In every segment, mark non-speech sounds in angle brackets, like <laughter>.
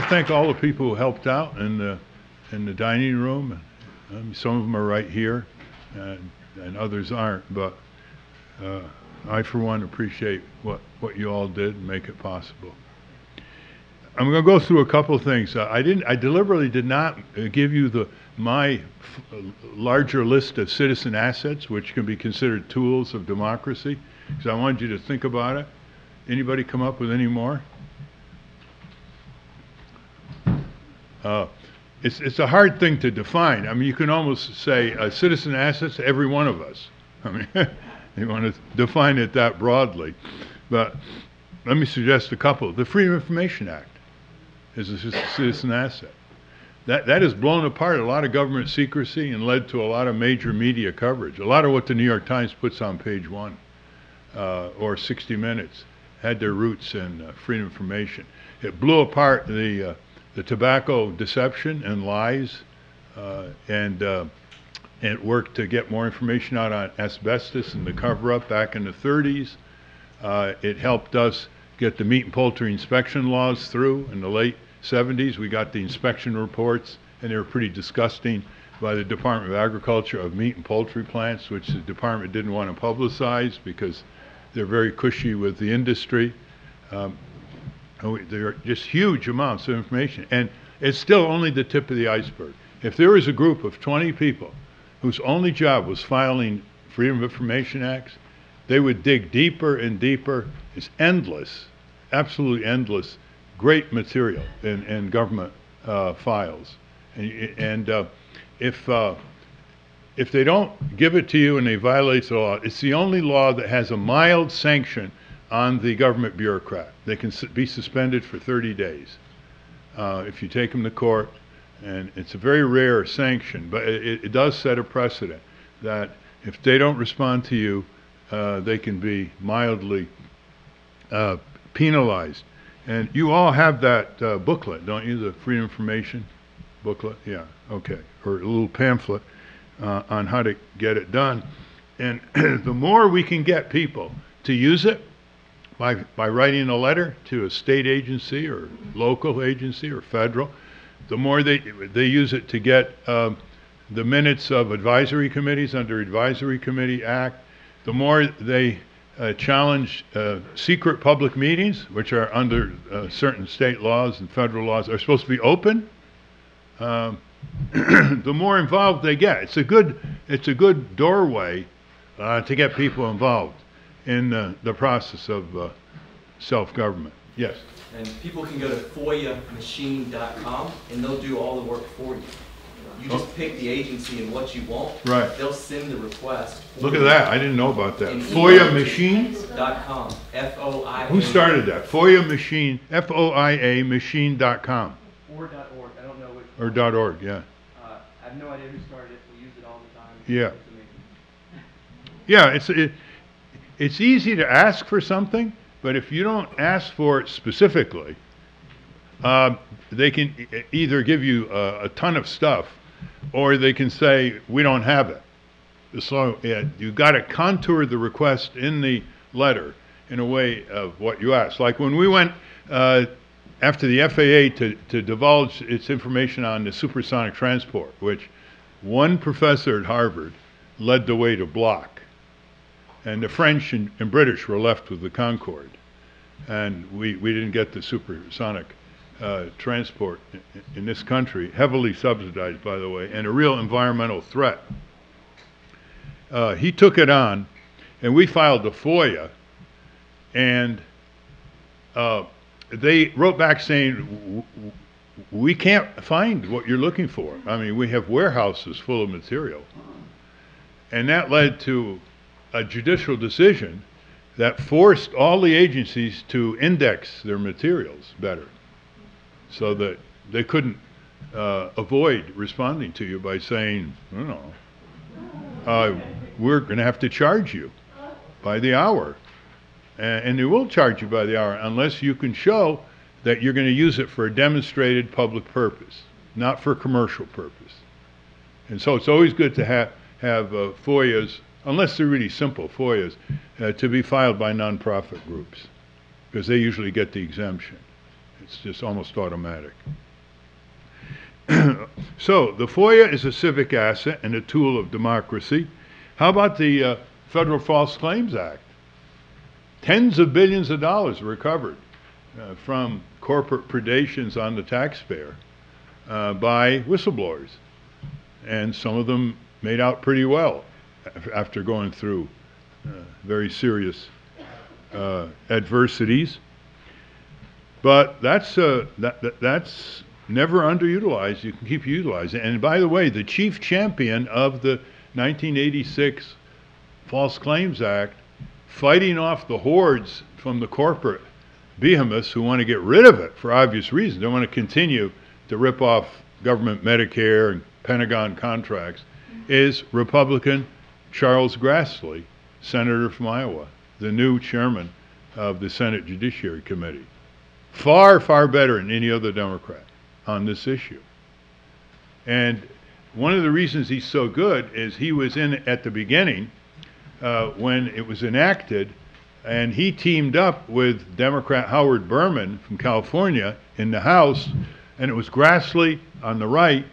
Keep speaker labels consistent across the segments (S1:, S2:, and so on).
S1: to thank all the people who helped out in the, in the dining room. Um, Some of them are right here, and, and others aren't, but uh, I, for one, appreciate what, what you all did and make it possible. I'm going to go through a couple of things. Uh, I didn't, I deliberately did not uh, give you the, my f- larger list of citizen assets, which can be considered tools of democracy, because I wanted you to think about it. Anybody come up with any more? Uh, It's, it's a hard thing to define. I mean, you can almost say uh, citizen assets, every one of us. I mean, <laughs> you want to define it that broadly. But let me suggest a couple. The Freedom of Information Act is a citizen asset. That, that has blown apart a lot of government secrecy and led to a lot of major media coverage. A lot of what the New York Times puts on page one uh, or 60 Minutes had their roots in uh, freedom of information. It blew apart the, uh, the tobacco deception and lies, uh, and uh, it worked to get more information out on asbestos and the cover-up back in the 30s. Uh, it helped us get the meat and poultry inspection laws through in the late 70s. We got the inspection reports, and they were pretty disgusting by the Department of Agriculture of meat and poultry plants, which the department didn't want to publicize because they're very cushy with the industry. Um, and There are just huge amounts of information, and it's still only the tip of the iceberg. If there was a group of 20 people whose only job was filing Freedom of Information Acts, they would dig deeper and deeper. It's endless, absolutely endless, great material in, in government uh, files. And, and uh, if, uh, if they don't give it to you and they violate the law, it's the only law that has a mild sanction on the government bureaucrat. They can be suspended for 30 days uh, if you take them to court, and it's a very rare sanction, but it, it does set a precedent that if they don't respond to you, uh, they can be mildly uh, penalized. And you all have that uh, booklet, don't you? The of Information booklet? Yeah, okay. Or a little pamphlet uh, on how to get it done. And <clears throat> the more we can get people to use it by, by writing a letter to a state agency or local agency or federal, the more they, they use it to get um, the minutes of advisory committees under Advisory Committee Act, the more they uh, challenge uh, secret public meetings, which are under uh, certain state laws and federal laws, are supposed to be open, um, <clears throat> the more involved they get. It's a good, it's a good doorway uh, to get people involved in uh, the process of uh, self-government. Yes.
S2: And people can go to FOIAmachine.com and they'll do all the work for you. You just pick the agency and what you want.
S1: Right.
S2: They'll send the request.
S1: Look at that. I didn't know about that.
S2: And
S1: FOIA
S2: email-
S1: machine?
S2: Dot com, F-O-I.
S1: Who started that? FOIA machine, F-O-I-A machine.com
S3: Or dot org, I don't know which.
S1: or
S3: one.
S1: dot org, yeah.
S3: Uh, I have no idea who started it, we use it all the time.
S1: Yeah.
S3: It's.
S1: Yeah, it's, it, it's easy to ask for something, but if you don't ask for it specifically, um, they can e- either give you a, a ton of stuff, or they can say, we don't have it. So, yeah, you gotta contour the request in the letter in a way of what you asked. Like when we went, uh, after the FAA to, to divulge its information on the supersonic transport, which one professor at Harvard led the way to block. And the French and, and British were left with the Concorde. And we, we didn't get the supersonic uh, transport in, in this country, heavily subsidized, by the way, and a real environmental threat. Uh, he took it on, and we filed a FOIA, and uh, they wrote back saying, "W- w- we can't find what you're looking for. I mean, we have warehouses full of material. And that led to a judicial decision that forced all the agencies to index their materials better so that they couldn't uh, avoid responding to you by saying, you know, uh, we're going to have to charge you by the hour. And, and they will charge you by the hour unless you can show that you're going to use it for a demonstrated public purpose, not for commercial purpose. And so it's always good to have have uh, FOIAs, unless they're really simple FOIAs, uh, to be filed by nonprofit groups, because they usually get the exemption. It's just almost automatic. <clears throat> so, the FOIA is a civic asset and a tool of democracy. How about the uh, Federal False Claims Act? Tens of billions of dollars recovered uh, from corporate predations on the taxpayer uh, by whistleblowers. And some of them made out pretty well after going through uh, very serious uh, adversities. But that's, uh, that, that, that's never underutilized. You can keep utilizing. And by the way, the chief champion of the 1986 False Claims Act, fighting off the hordes from the corporate behemoths who want to get rid of it for obvious reasons. They want to continue to rip off government Medicare and Pentagon contracts, is Republican Charles Grassley, senator from Iowa, the new chairman of the Senate Judiciary Committee. Far, far better than any other Democrat on this issue. And one of the reasons he's so good is he was in at the beginning uh, when it was enacted, and he teamed up with Democrat Howard Berman from California in the House, and it was Grassley on the right,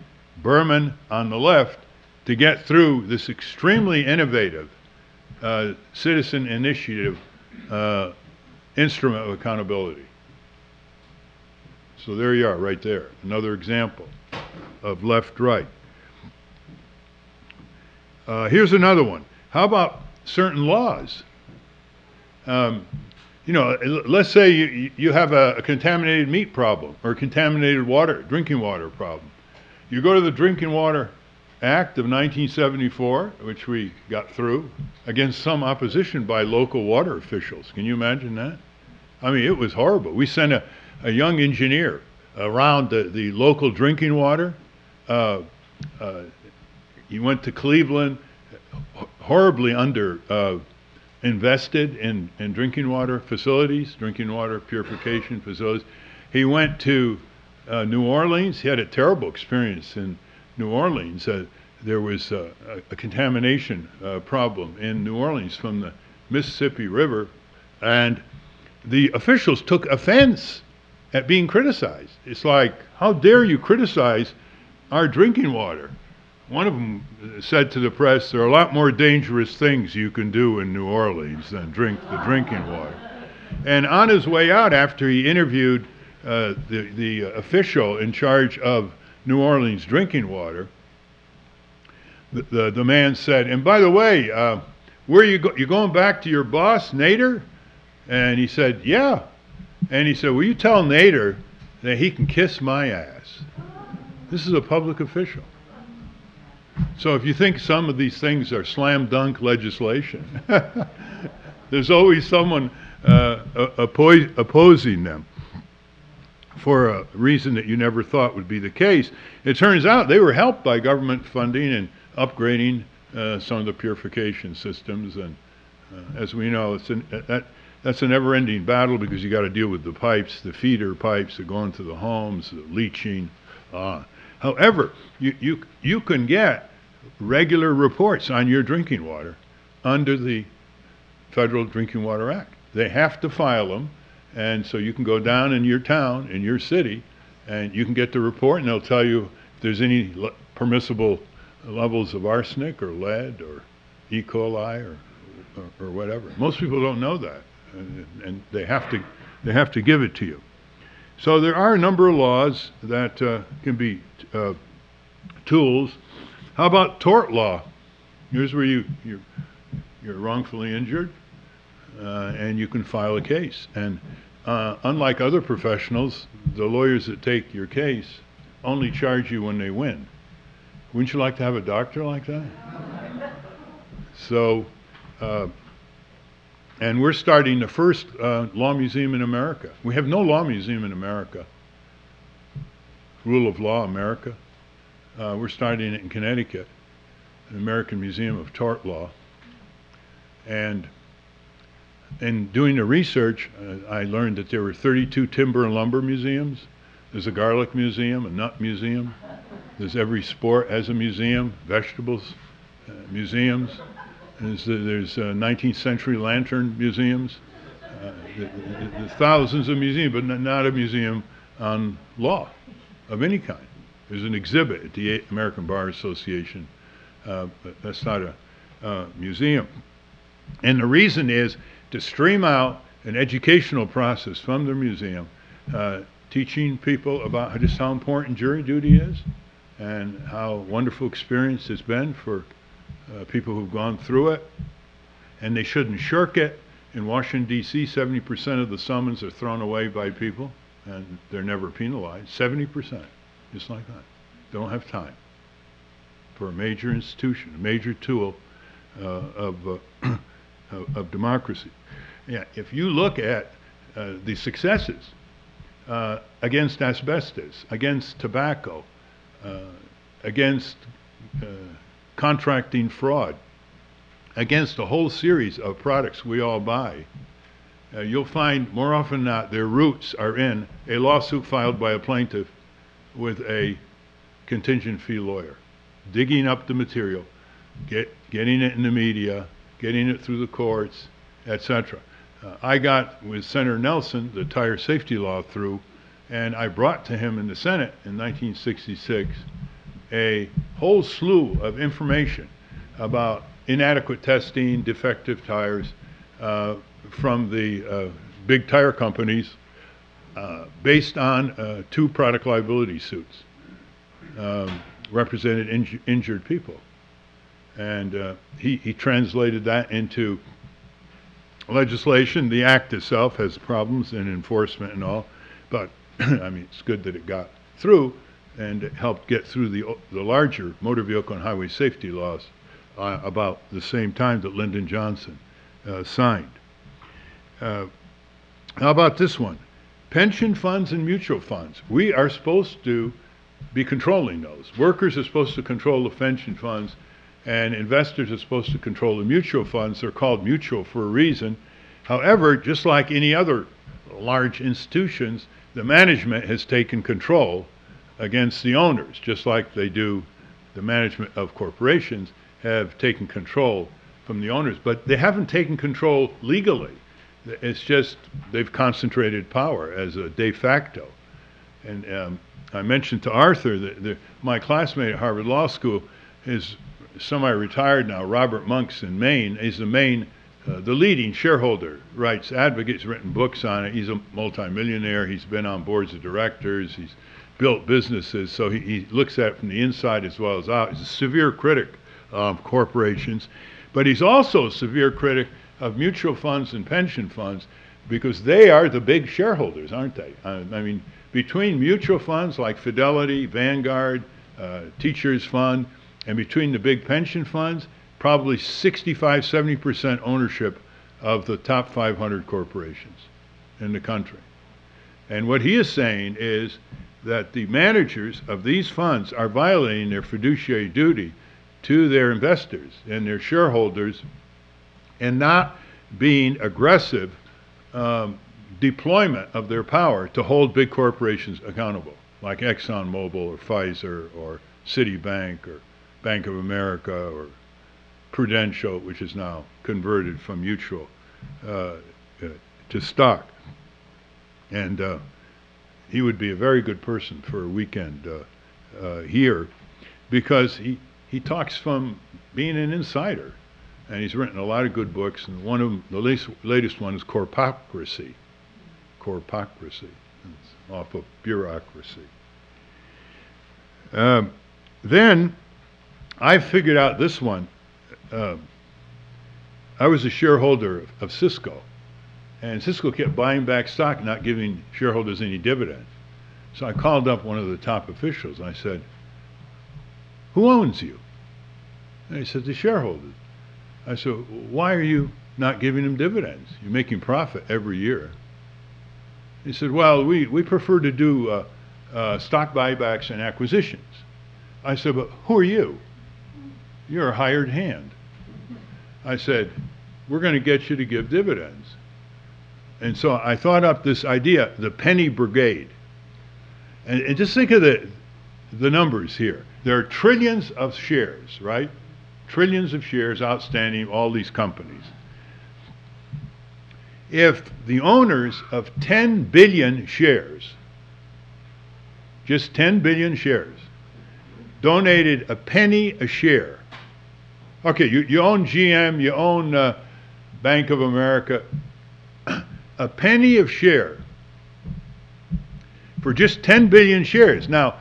S1: Berman on the left, to get through this extremely innovative uh, citizen initiative uh, instrument of accountability. So there you are, right there. Another example of left right. Uh, here's another one. How about certain laws? Um, you know, let's say you, you have a, a contaminated meat problem or contaminated water, drinking water problem. You go to the Drinking Water Act of 1974, which we got through, against some opposition by local water officials. Can you imagine that? I mean, it was horrible. We sent a, a young engineer around the, the local drinking water. Uh, uh, he went to Cleveland, horribly under uh, invested in, in drinking water facilities, drinking water purification facilities. He went to uh, New Orleans. He had a terrible experience in New Orleans. Uh, there was uh, a, a contamination uh, problem in New Orleans from the Mississippi River, and the officials took offense at being criticized. It's like, how dare you criticize our drinking water? One of them said to the press, there are a lot more dangerous things you can do in New Orleans than drink the drinking water. And on his way out, after he interviewed uh, the, the official in charge of New Orleans drinking water, the, the, the man said, and by the way, uh, where you go, you going back to your boss, Nader? And he said, yeah. And he said, will you tell Nader that he can kiss my ass? This is a public official. So if you think some of these things are slam dunk legislation, <laughs> there's always someone uh, oppo- opposing them for a reason that you never thought would be the case. It turns out they were helped by government funding and upgrading uh, some of the purification systems. And uh, as we know, it's an, that, that's a never-ending battle because you got to deal with the pipes, the feeder pipes that go into the homes, the leaching. Uh, however, you, you, you can get regular reports on your drinking water under the Federal Drinking Water Act. They have to file them, and so you can go down in your town, in your city, and you can get the report, and they'll tell you if there's any le- permissible levels of arsenic or lead or E. coli or, or, or whatever. Most people don't know that, and, and they have to they have to give it to you. So there are a number of laws that uh, can be uh, tools. How about tort law? Here's where you you're, you're wrongfully injured, uh, and you can file a case. And uh, unlike other professionals, the lawyers that take your case only charge you when they win. Wouldn't you like to have a doctor like that? So, uh, and we're starting the first uh, law museum in America. We have no law museum in America. Rule of Law America. Uh, we're starting it in Connecticut, the American Museum of Tort Law. And in doing the research, uh, I learned that there were 32 timber and lumber museums. There's a garlic museum, a nut museum. There's every sport has a museum, vegetables uh, museums. There's, there's uh, 19th century lantern museums. Uh, th- th- there's thousands of museums, but not a museum on law of any kind. There's an exhibit at the American Bar Association. Uh, but that's not a uh, museum. And the reason is to stream out an educational process from the museum, uh, teaching people about just how important jury duty is and how wonderful experience it's been for uh, people who've gone through it. And they shouldn't shirk it. In Washington, D.C., 70% of the summons are thrown away by people and they're never penalized. 70%, just like that. Don't have time for a major institution, a major tool uh, of, uh, <clears throat> of, of democracy. Yeah, if you look at uh, the successes uh, against asbestos, against tobacco, uh, against uh, contracting fraud, against a whole series of products we all buy, uh, you'll find more often than not their roots are in a lawsuit filed by a plaintiff with a contingent fee lawyer, digging up the material, get, getting it in the media, getting it through the courts, etc. Uh, I got with Senator Nelson the tire safety law through, and I brought to him in the Senate in 1966 a whole slew of information about inadequate testing, defective tires uh, from the uh, big tire companies uh, based on uh, two product liability suits um, represented inju- injured people. And uh, he, he translated that into legislation. The act itself has problems in enforcement and all, but <clears throat> I mean, it's good that it got through and it helped get through the, the larger motor vehicle and highway safety laws uh, about the same time that Lyndon Johnson uh, signed. Uh, how about this one? Pension funds and mutual funds. We are supposed to be controlling those. Workers are supposed to control the pension funds, and investors are supposed to control the mutual funds. They're called mutual for a reason. However, just like any other large institutions, the management has taken control against the owners, just like they do the management of corporations have taken control from the owners, but they haven't taken control legally. It's just they've concentrated power as a de facto. And um, I mentioned to Arthur that my classmate at Harvard Law School is semi-retired now. Robert Monks in Maine is the main, uh, the leading shareholder rights advocate. He's written books on it. He's a multimillionaire. He's been on boards of directors. He's built businesses. So he, he looks at it from the inside as well as out. He's a severe critic of corporations, but he's also a severe critic of mutual funds and pension funds because they are the big shareholders, aren't they? Uh, I mean, between mutual funds like Fidelity, Vanguard, uh, Teachers Fund, and between the big pension funds, probably 65, 70% ownership of the top 500 corporations in the country. And what he is saying is that the managers of these funds are violating their fiduciary duty to their investors and their shareholders and not being aggressive um, deployment of their power to hold big corporations accountable, like ExxonMobil or Pfizer or Citibank or Bank of America or Prudential, which is now converted from mutual uh, uh, to stock. And uh, he would be a very good person for a weekend uh, uh, here because he, he talks from being an insider. And he's written a lot of good books, and one of them, the latest, latest one is Corpocracy. Corpocracy. It's off of bureaucracy. Um, then I figured out this one. Um, I was a shareholder of, of Cisco, and Cisco kept buying back stock, not giving shareholders any dividend. So I called up one of the top officials. And I said, "Who owns you?" And he said, "The shareholders." I said, "Why are you not giving them dividends? You're making profit every year." He said, "Well, we, we prefer to do uh, uh, stock buybacks and acquisitions." I said, "But who are you? You're a hired hand." I said, "We're going to get you to give dividends." And so I thought up this idea, the penny brigade. And, and just think of the, the numbers here. There are trillions of shares, right? Trillions of shares outstanding, all these companies. If the owners of 10 billion shares just 10 billion shares, donated a penny a share. Okay, you, you own GM, you own uh, Bank of America, <clears throat> a penny of share for just 10 billion shares. Now,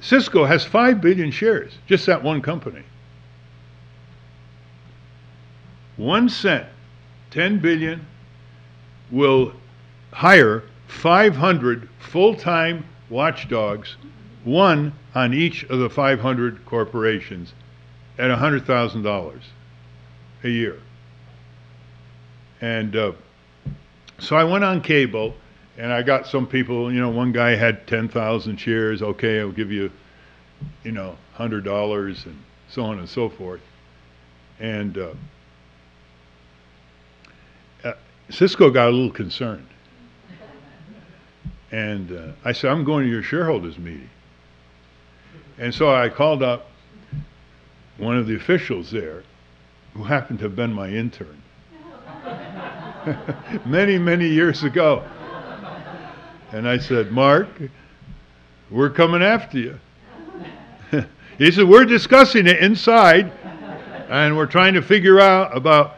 S1: Cisco has 5 billion shares, just that one company. One cent, 10 billion, will hire 500 full-time watchdogs, one on each of the 500 corporations, at $100,000 a year. And uh, so I went on cable, and I got some people, you know, one guy had 10,000 shares, okay, I'll give you, you know, $100, and so on and so forth. And uh, uh, Cisco got a little concerned. And uh, I said, I'm going to your shareholders meeting. And so I called up one of the officials there, who happened to have been my intern <laughs> many, many years ago. And I said, Mark, we're coming after you. <laughs> he said, We're discussing it inside, and we're trying to figure out about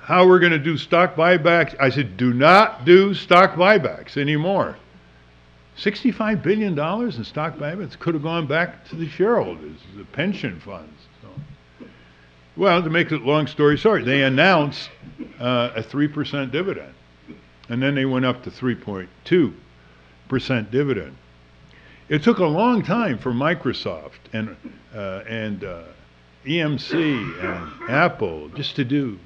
S1: how we're going to do stock buybacks. I said, Do not do stock buybacks anymore. $65 billion in stock buybacks could have gone back to the shareholders, the pension funds. So. Well, to make it long story short, they announced uh, a 3% dividend. And then they went up to 3.2% dividend. It took a long time for Microsoft and, uh, and uh, EMC and Apple just to do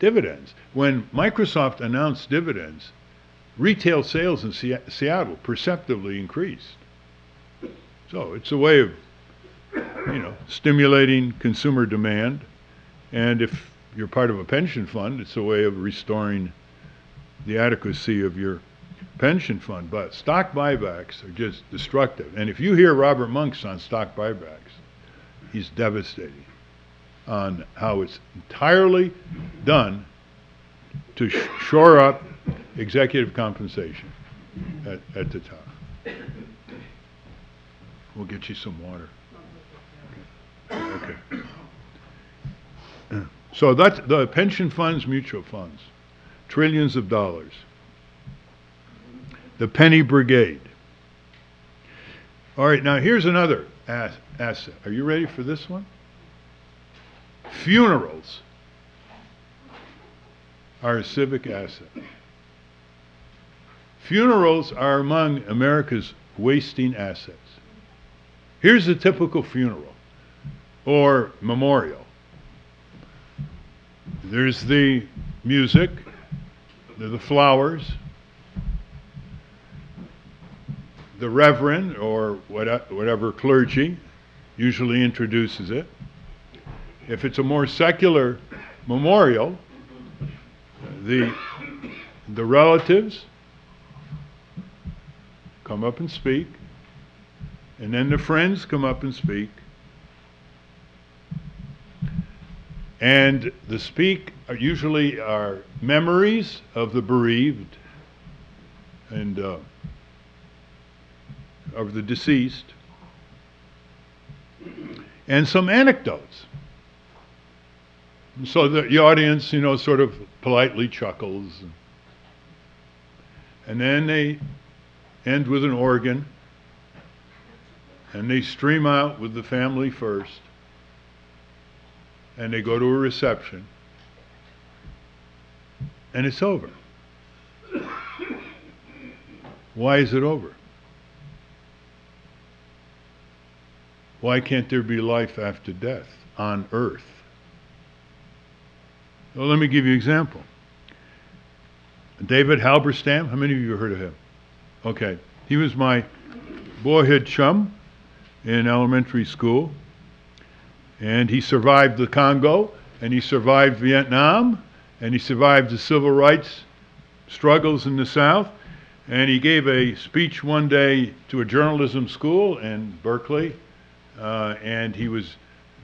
S1: dividends. When Microsoft announced dividends, retail sales in Se- Seattle perceptibly increased. So it's a way of, you know, stimulating consumer demand. And if you're part of a pension fund, it's a way of restoring the adequacy of your pension fund. But stock buybacks are just destructive. And if you hear Robert Monks on stock buybacks, he's devastating on how it's entirely done to sh- shore up executive compensation at, at the top. We'll get you some water. Okay. So that's the pension funds, mutual funds, trillions of dollars. The penny brigade. All right, now here's another as- asset. Are you ready for this one? Funerals are a civic asset. Funerals are among America's wasting assets. Here's a typical funeral or memorial. There's the music, the flowers, the reverend or what- whatever clergy usually introduces it. If it's a more secular memorial, the, the relatives come up and speak, and then the friends come up and speak. And the speak are usually are memories of the bereaved and uh, of the deceased, and some anecdotes. So the audience, you know, sort of politely chuckles. And then they end with an organ, and they stream out with the family first, and they go to a reception, and it's over. Why is it over? Why can't there be life after death on earth? Well, let me give you an example. David Halberstam, how many of you heard of him? Okay. He was my boyhood chum in elementary school. And he survived the Congo, and he survived Vietnam, and he survived the civil rights struggles in the South. And he gave a speech one day to a journalism school in Berkeley, uh, and he was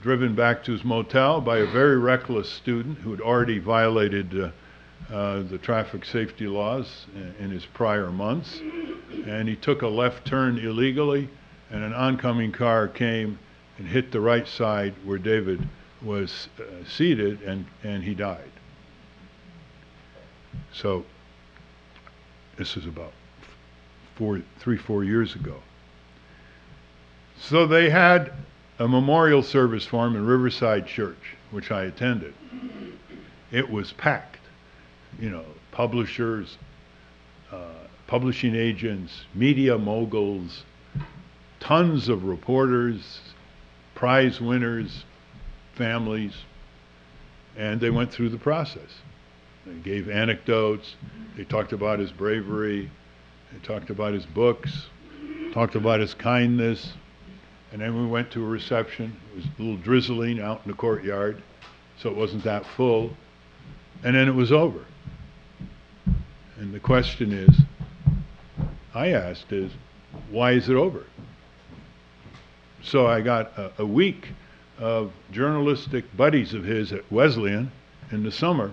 S1: driven back to his motel by a very reckless student who had already violated uh, uh, the traffic safety laws in, in his prior months, and he took a left turn illegally, and an oncoming car came and hit the right side where David was uh, seated, and, and he died. So, this is about four, three, four years ago. So they had a memorial service for him in Riverside Church, which I attended. It was packed. You know, publishers, uh, publishing agents, media moguls, tons of reporters, prize winners, families, and they went through the process. They gave anecdotes, they talked about his bravery, they talked about his books, talked about his kindness, and then we went to a reception. It was a little drizzling out in the courtyard, so it wasn't that full. And then it was over. And the question is, I asked is, why is it over? So I got a, a week of journalistic buddies of his at Wesleyan in the summer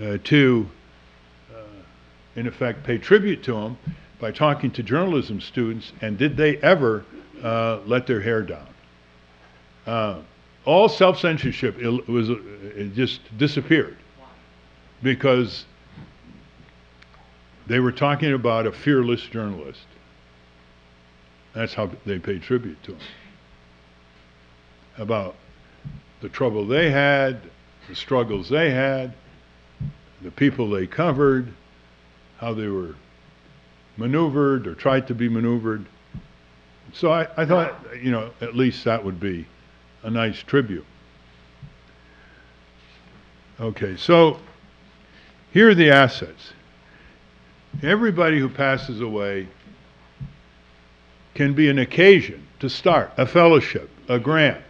S1: uh, to, uh, in effect, pay tribute to him by talking to journalism students and did they ever uh, let their hair down. Uh, all self-censorship il- was uh, it just disappeared because they were talking about a fearless journalist. That's how they paid tribute to him. About the trouble they had, the struggles they had, the people they covered, how they were maneuvered or tried to be maneuvered. So I, I thought, you know, at least that would be a nice tribute. Okay, so here are the assets. Everybody who passes away can be an occasion to start a fellowship, a grant,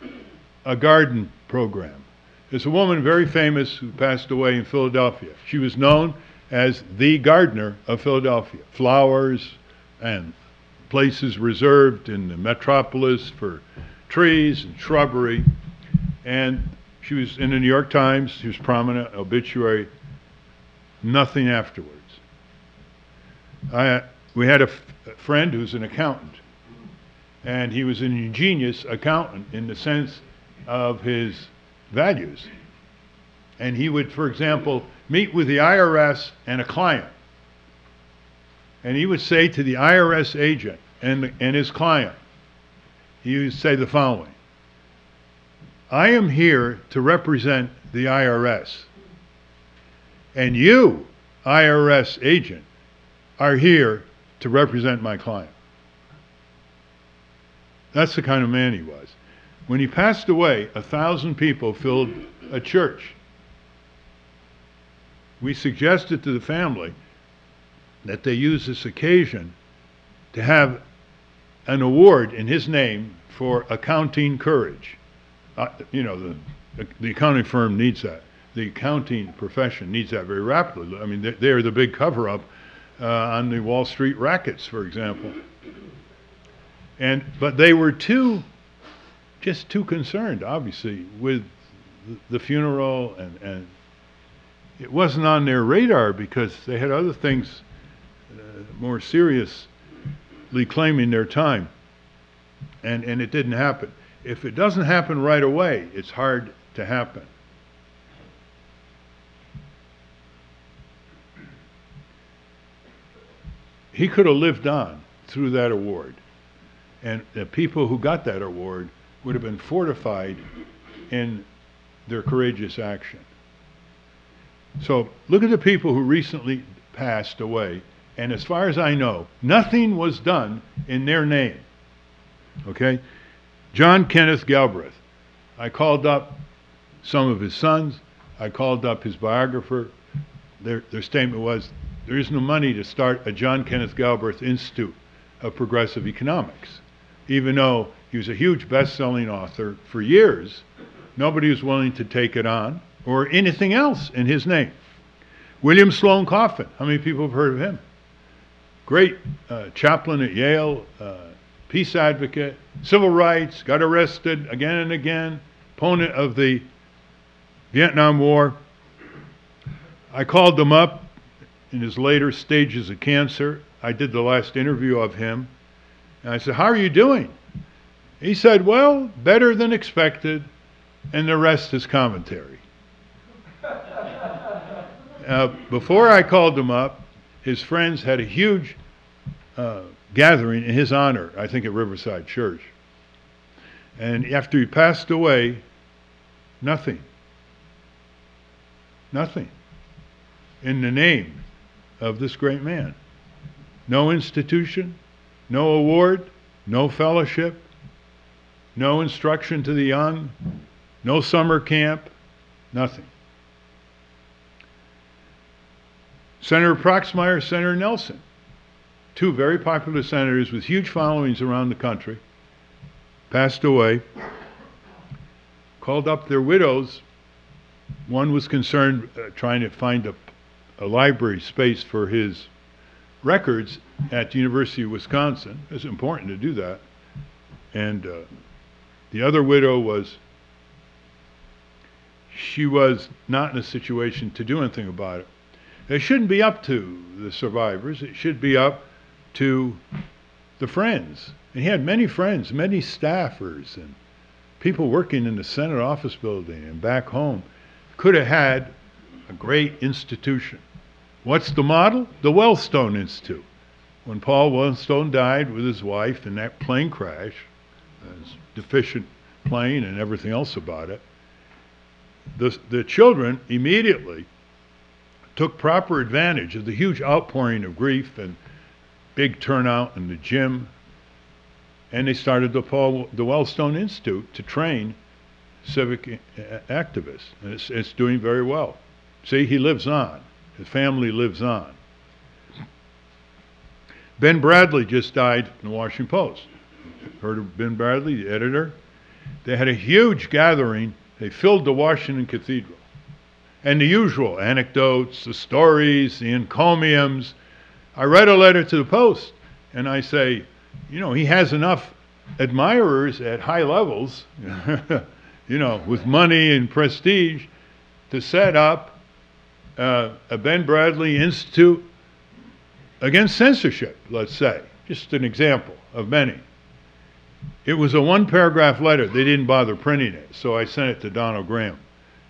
S1: a garden program. There's a woman very famous who passed away in Philadelphia. She was known as the gardener of Philadelphia. Flowers and places reserved in the metropolis for trees and shrubbery. And she was in the New York Times, she was prominent, obituary, nothing afterwards. I, we had a, friend who's an accountant, and he was an ingenious accountant in the sense of his values. And he would, for example, meet with the IRS and a client. And he would say to the IRS agent and, and his client, he would say the following I am here to represent the IRS. And you, IRS agent, are here to represent my client. That's the kind of man he was. When he passed away, a thousand people filled a church. We suggested to the family that they use this occasion to have an award in his name for accounting courage. Uh, you know, the, the accounting firm needs that. The accounting profession needs that very rapidly. I mean, they're, they're the big cover up uh, on the Wall Street rackets, for example. And, but they were too, just too concerned, obviously, with the- funeral and, and it wasn't on their radar because they had other things uh, more seriously claiming their time. And, and it didn't happen. If it doesn't happen right away, it's hard to happen. He could have lived on through that award. And the people who got that award would have been fortified in their courageous action. So look at the people who recently passed away, and as far as I know, nothing was done in their name. Okay? John Kenneth Galbraith. I called up some of his sons, I called up his biographer. Their, their statement was there is no money to start a John Kenneth Galbraith Institute of Progressive Economics. Even though he was a huge best selling author for years, nobody was willing to take it on or anything else in his name. William Sloane Coffin, how many people have heard of him? Great uh, chaplain at Yale, uh, peace advocate, civil rights, got arrested again and again, opponent of the Vietnam War. I called him up in his later stages of cancer. I did the last interview of him. And I said, How are you doing? He said, Well, better than expected. And the rest is commentary. <laughs> Uh, before I called him up, his friends had a huge uh, gathering in his honor, I think at Riverside Church. And after he passed away, nothing. Nothing. In the name of this great man. No institution, no award, no fellowship, no instruction to the young, no summer camp, nothing. Senator Proxmire, Senator Nelson, two very popular senators with huge followings around the country, passed away, called up their widows. One was concerned uh, trying to find a, a library space for his records at the University of Wisconsin. It's important to do that. And uh, the other widow was, she was not in a situation to do anything about it. It shouldn't be up to the survivors. It should be up to the friends. And he had many friends, many staffers, and people working in the Senate office building and back home. Could have had a great institution. What's the model? The Wellstone Institute. When Paul Wellstone died with his wife in that plane crash, his deficient plane and everything else about it, the, the children immediately took proper advantage of the huge outpouring of grief and big turnout in the gym, and they started the Paul the Wellstone Institute to train civic activists, and it's, it's doing very well. See, he lives on. His family lives on. Ben Bradlee just died in the Washington Post. Heard of Ben Bradlee, the editor? They had a huge gathering. They filled the Washington Cathedral. And the usual anecdotes, the stories, the encomiums. I write a letter to the Post and I say, you know, he has enough admirers at high levels, <laughs> you know, with money and prestige to set up uh, a Ben Bradlee Institute against censorship, let's say. Just an example of many. It was a one paragraph letter. They didn't bother printing it, so I sent it to Donald Graham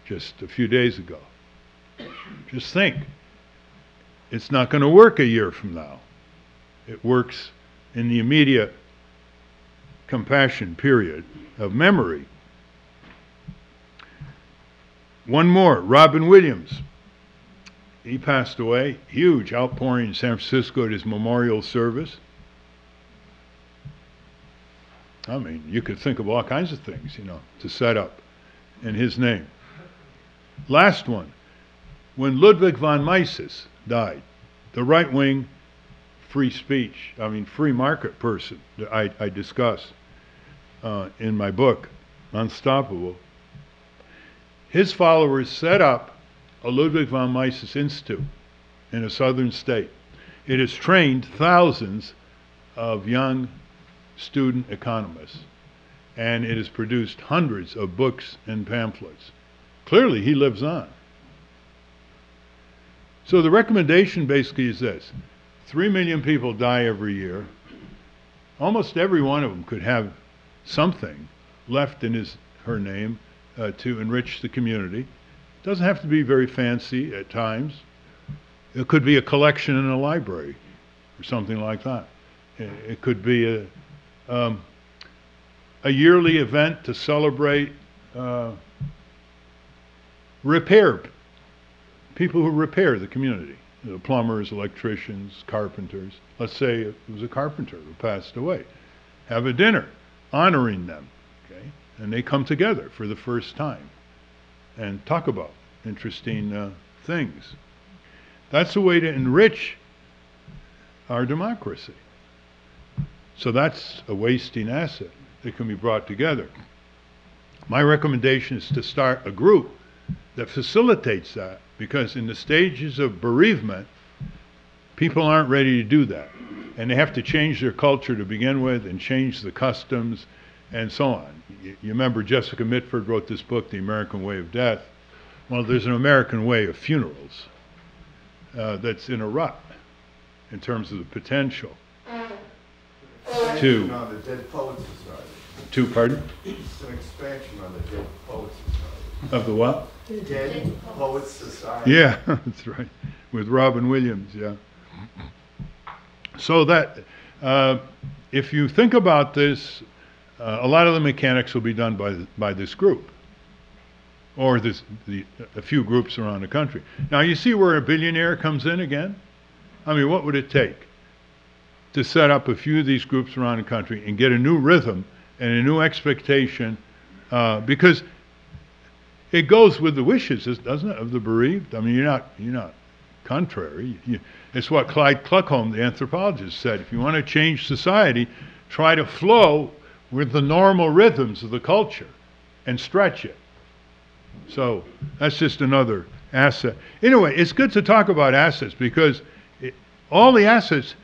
S1: just a few days ago. Just think it's not going to work a year from now. It works in the immediate compassion period of memory. One more, Robin Williams. He passed away. Huge outpouring in San Francisco at his memorial service. I mean, you could think of all kinds of things, you know, to set up in his name. Last one. When Ludwig von Mises died, the right wing free speech, I mean, free market person that I, I discuss uh, in my book, Unstoppable, his followers set up a Ludwig von Mises Institute in a southern state. It has trained thousands of young student economists, and it has produced hundreds of books and pamphlets. Clearly, he lives on. So the recommendation basically is this three million people die every year. Almost every one of them could have something left in his her name uh, to enrich the community. Doesn't have to be very fancy at times. It could be a collection in a library or something like that. It, it could be a um, a yearly event to celebrate uh, repair people who repair the community know, plumbers electricians carpenters. Let's say it was a carpenter who passed away. Have a dinner honoring them okay? And they come together for the first time and talk about interesting uh, things. That's a way to enrich our democracy. So that's a wasting asset that can be brought together. My recommendation is to start a group that facilitates that because in the stages of bereavement, people aren't ready to do that. And they have to change their culture to begin with and change the customs and so on. You, you remember Jessica Mitford wrote this book, The American Way of Death. Well, there's an American way of funerals. uh, that's in a rut in terms of the potential. Two.
S4: on the Dead Poets Society.
S1: To, pardon?
S4: It's an expansion on the Dead Poets Society.
S1: Of the what?
S4: Dead Poets Society.
S1: Yeah, <laughs> that's right, with Robin Williams, yeah. So that, uh, if you think about this, uh, a lot of the mechanics will be done by, th- by this group, or this, the, a few groups around the country. Now, you see where a billionaire comes in again? I mean, what would it take to set up a few of these groups around the country and get a new rhythm and a new expectation? Uh, because it goes with the wishes, doesn't it, of the bereaved? I mean, you're not, you're not contrary. You, it's what Clyde Kluckhohn, the anthropologist, said. If you want to change society, try to flow with the normal rhythms of the culture and stretch it. So that's just another asset. Anyway, it's good to talk about assets because it, all the assets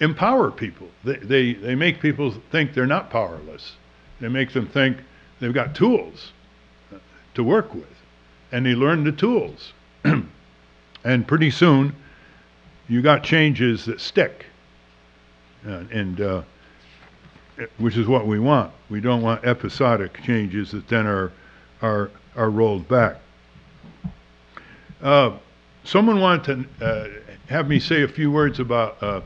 S1: empower people. They, they, they make people think they're not powerless. They make them think they've got tools to work with. And they learn the tools. <clears throat> and pretty soon, you got changes that stick. Uh, and, uh, which is what we want. We don't want episodic changes that then are, are, are rolled back. Uh, someone wanted to uh, have me say a few words about uh,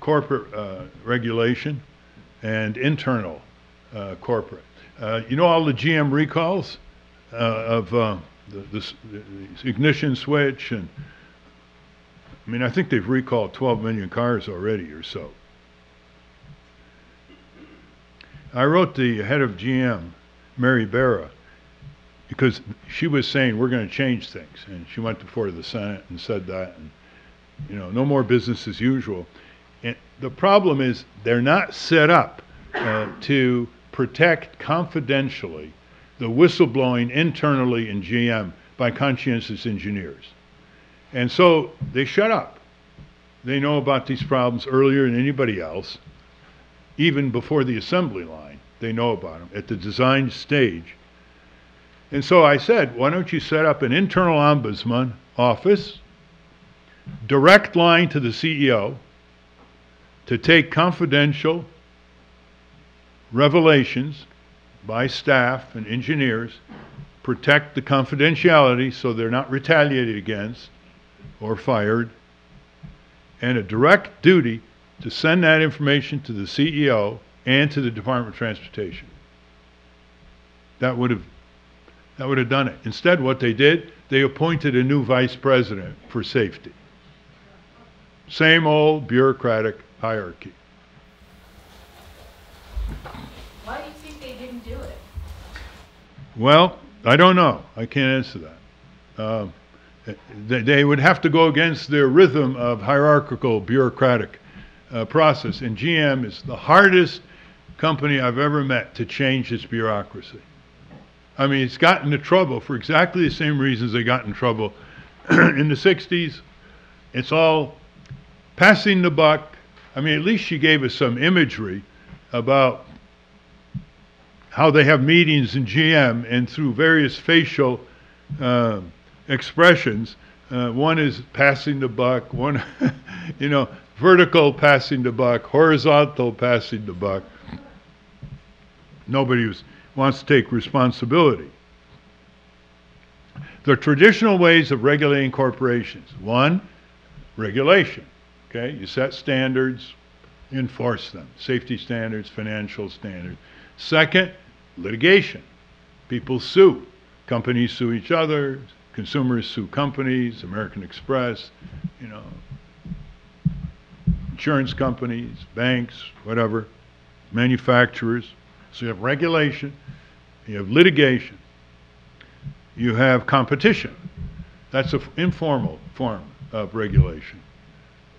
S1: corporate uh, regulation and internal uh, corporate. You know all the GM recalls uh, of uh, the, the, the ignition switch and I mean I think they've recalled 12 million cars already or so. I wrote the head of GM, Mary Barra, because she was saying we're going to change things, and she went before the Senate and said that, and you know, no more business as usual. And the problem is they're not set up uh, to protect confidentially the whistleblowing internally in GM by conscientious engineers. And so they shut up. They know about these problems earlier than anybody else, even before the assembly line. They know about them at the design stage. And so I said, why don't you set up an internal ombudsman office, direct line to the CEO, to take confidential revelations by staff and engineers, protect the confidentiality so they're not retaliated against or fired, and a direct duty to send that information to the CEO and to the Department of Transportation. That would have that would have done it. Instead, what they did, they appointed a new vice president for safety. Same old bureaucratic hierarchy.
S5: Why do you think they didn't do it?
S1: Well, I don't know. I can't answer that. Um, they, they would have to go against their rhythm of hierarchical bureaucratic uh, process. And GM is the hardest company I've ever met to change its bureaucracy. I mean, it's gotten into trouble for exactly the same reasons they got in trouble <clears throat> in the 60s. It's all passing the buck. I mean, at least she gave us some imagery about how they have meetings in GM and through various facial uh, expressions. Uh, one is passing the buck, one, <laughs> you know, vertical passing the buck, horizontal passing the buck. Nobody was, wants to take responsibility. The traditional ways of regulating corporations one, regulation. Okay, you set standards, enforce them, safety standards, financial standards. Second, litigation. People sue. Companies sue each other, consumers sue companies, American Express, you know, insurance companies, banks, whatever, manufacturers. So you have regulation, you have litigation, you have competition. That's an informal form of regulation.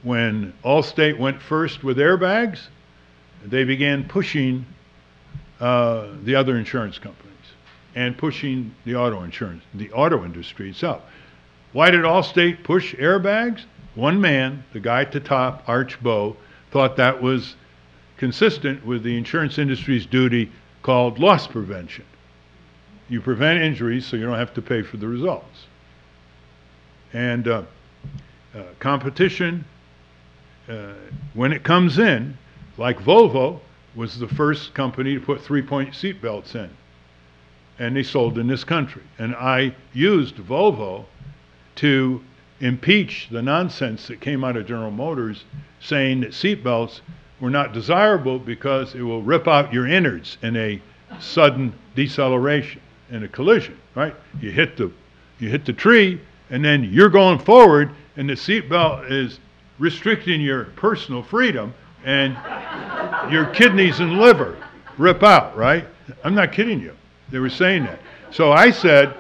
S1: When Allstate went first with airbags, they began pushing uh, the other insurance companies and pushing the auto insurance, the auto industry itself. Why did Allstate push airbags? One man, the guy at the top, Arch Boe, thought that was consistent with the insurance industry's duty called loss prevention. You prevent injuries so you don't have to pay for the results. And uh, uh, competition, uh, when it comes in, like Volvo was the first company to put three-point seat belts in. And they sold in this country. And I used Volvo to impeach the nonsense that came out of General Motors saying that seat belts were not desirable because it will rip out your innards in a sudden deceleration in a collision, right? You hit the you hit the tree and then you're going forward and the seatbelt is restricting your personal freedom and your kidneys and liver rip out, right? I'm not kidding you. They were saying that. So I said,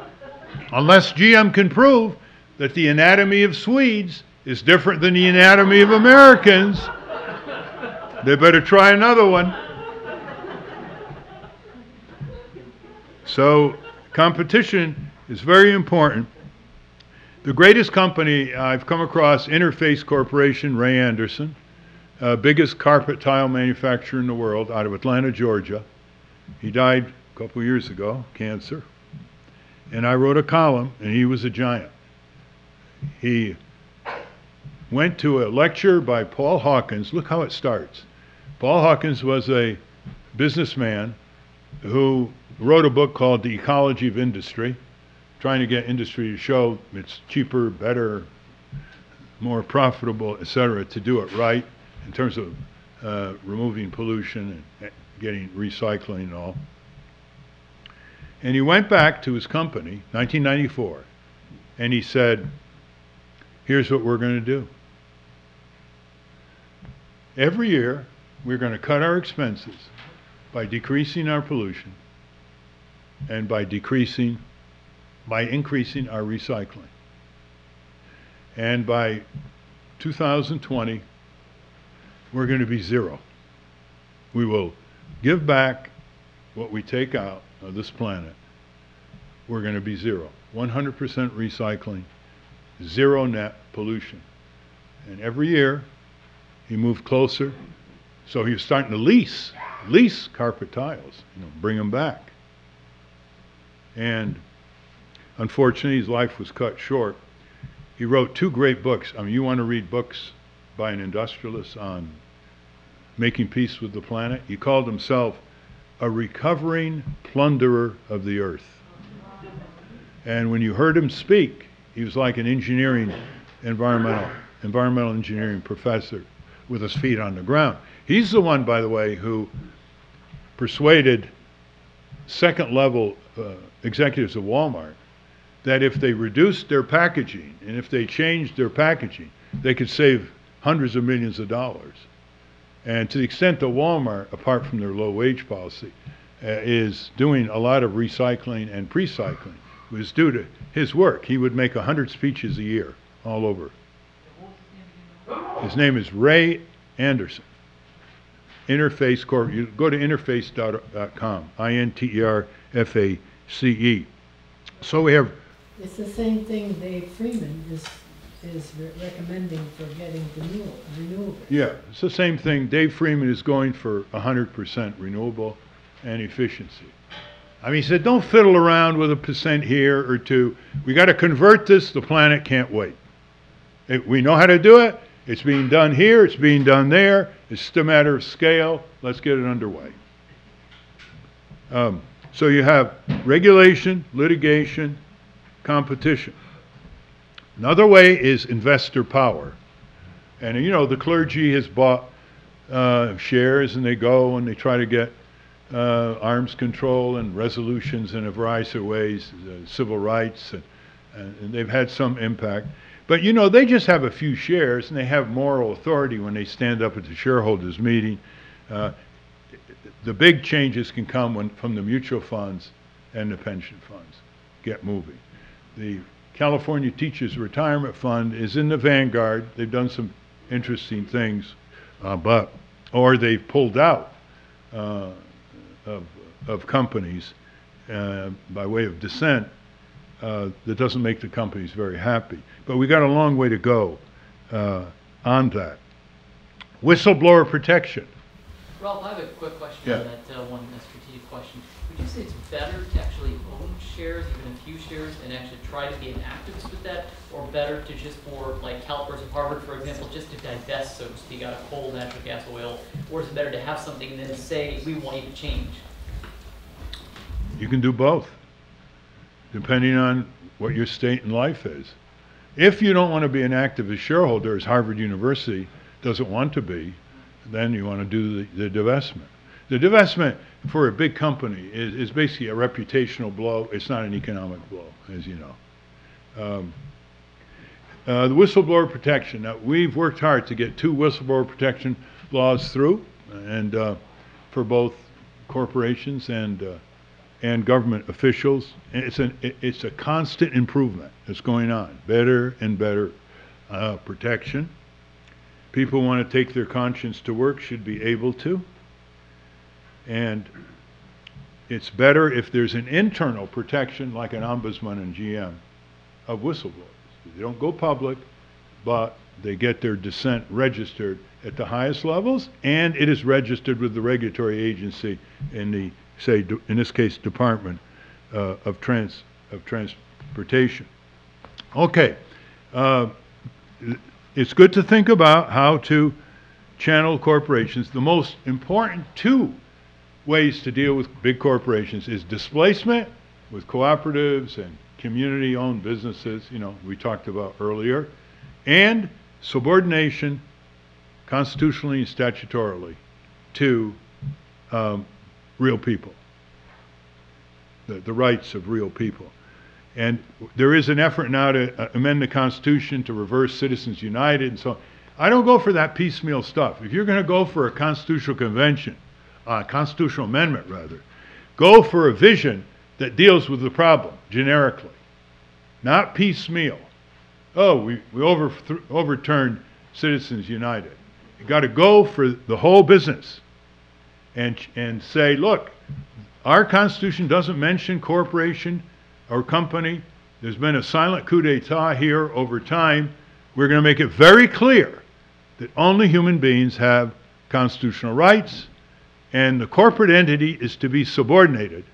S1: unless GM can prove that the anatomy of Swedes is different than the anatomy of Americans, they better try another one. So competition is very important. The greatest company I've come across, Interface Corporation, Ray Anderson, uh, biggest carpet tile manufacturer in the world out of Atlanta, Georgia. He died a couple years ago, cancer. And I wrote a column, and he was a giant. He went to a lecture by Paul Hawkins. Look how it starts. Paul Hawkins was a businessman who wrote a book called The Ecology of Industry, trying to get industry to show it's cheaper, better, more profitable, et cetera, to do it right in terms of uh, removing pollution and getting recycling and all. And he went back to his company, 1994, and he said, here's what we're going to do. Every year, we're going to cut our expenses by decreasing our pollution and by decreasing, by increasing our recycling. And by 2020, we're going to be zero. We will give back what we take out of this planet. We're going to be zero. 100% recycling, zero net pollution. And every year, he moved closer. So he was starting to lease, lease carpet tiles, you know, bring them back. And unfortunately, his life was cut short. He wrote two great books. I mean, you want to read books by an industrialist on making peace with the planet? He called himself a recovering plunderer of the earth. And when you heard him speak, he was like an engineering, environmental, environmental engineering professor with his feet on the ground. He's the one, by the way, who persuaded second level uh, executives of Walmart that if they reduced their packaging and if they changed their packaging, they could save hundreds of millions of dollars. And to the extent that Walmart, apart from their low wage policy, uh, is doing a lot of recycling and pre-cycling, was due to his work. He would make 100 speeches a year all over. His name is Ray Anderson. Interface Corp. You go to interface.com, I-N-T-E-R-F-A-C-E. So we have
S6: It's the same thing Dave Freeman is, is re- recommending for getting renewal, renewable.
S1: Yeah, it's the same thing. Dave Freeman is going for 100% renewable and efficiency. I mean, he said, don't fiddle around with a percent here or two. We got to convert this. The planet can't wait. It, we know how to do it. It's being done here. It's being done there. It's just a matter of scale. Let's get it underway. Um, so you have regulation, litigation, competition. Another way is investor power. And you know, the clergy has bought uh, shares and they go and they try to get uh, arms control and resolutions in a variety of ways, uh, civil rights, and, and they've had some impact. But you know, they just have a few shares and they have moral authority when they stand up at the shareholders meeting. Uh, the big changes can come when, from the mutual funds and the pension funds. Get moving. The California Teachers Retirement Fund is in the vanguard. They've done some interesting things, uh, but or they've pulled out uh, of of companies uh, by way of dissent. Uh, that doesn't make the companies very happy. But we got a long way to go uh, on that. Whistleblower protection.
S7: Ralph, I have a quick question
S1: Yeah.
S7: on that uh, one, a strategic question. You say it's better to actually own shares, even a few shares, and actually try to be an activist with that? Or better to just for, like CalPERS of Harvard, for example, just to divest, so to speak, out of coal, natural gas, oil? Or is it better to have something and then say, we want you to change?
S1: You can do both, depending on what your state in life is. If you don't want to be an activist shareholder, as Harvard University doesn't want to be, then you want to do the, the divestment. The divestment for a big company is, is basically a reputational blow. It's not an economic blow, as you know. Um, uh, the whistleblower protection. Now, we've worked hard to get two whistleblower protection laws through, and uh, for both corporations and uh, and government officials. And it's an it's a constant improvement that's going on. Better and better uh, protection. People want to take their conscience to work should be able to. And it's better if there's an internal protection like an ombudsman and GM of whistleblowers. They don't go public, but they get their dissent registered at the highest levels, and it is registered with the regulatory agency in the, say, in this case, Department uh, of Trans, of Transportation. Okay. Uh, It's good to think about how to channel corporations. The most important two ways to deal with big corporations is displacement with cooperatives and community-owned businesses, you know, we talked about earlier, and subordination constitutionally and statutorily to um, real people, the, the rights of real people. And there is an effort now to uh, amend the Constitution to reverse Citizens United and so on. I don't go for that piecemeal stuff. If you're going to go for a constitutional convention, uh, constitutional amendment rather, go for a vision that deals with the problem generically, not piecemeal. Oh, we, we overturned Citizens United. You got to go for the whole business and, and say, look, our Constitution doesn't mention corporation or company. There's been a silent coup d'etat here over time. We're going to make it very clear that only human beings have constitutional rights, and the corporate entity is to be subordinated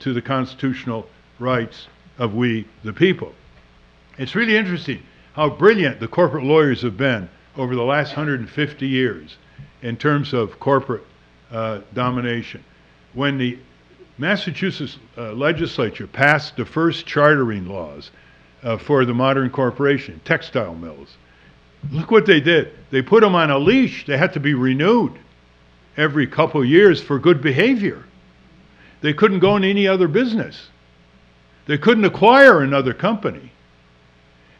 S1: to the constitutional rights of we, the people. It's really interesting how brilliant the corporate lawyers have been over the last 150 years in terms of corporate uh, domination. When the Massachusetts uh, legislature passed the first chartering laws uh, for the modern corporation, textile mills, look what they did. They put them on a leash. They had to be renewed every couple years for good behavior. They couldn't go in any other business. They couldn't acquire another company.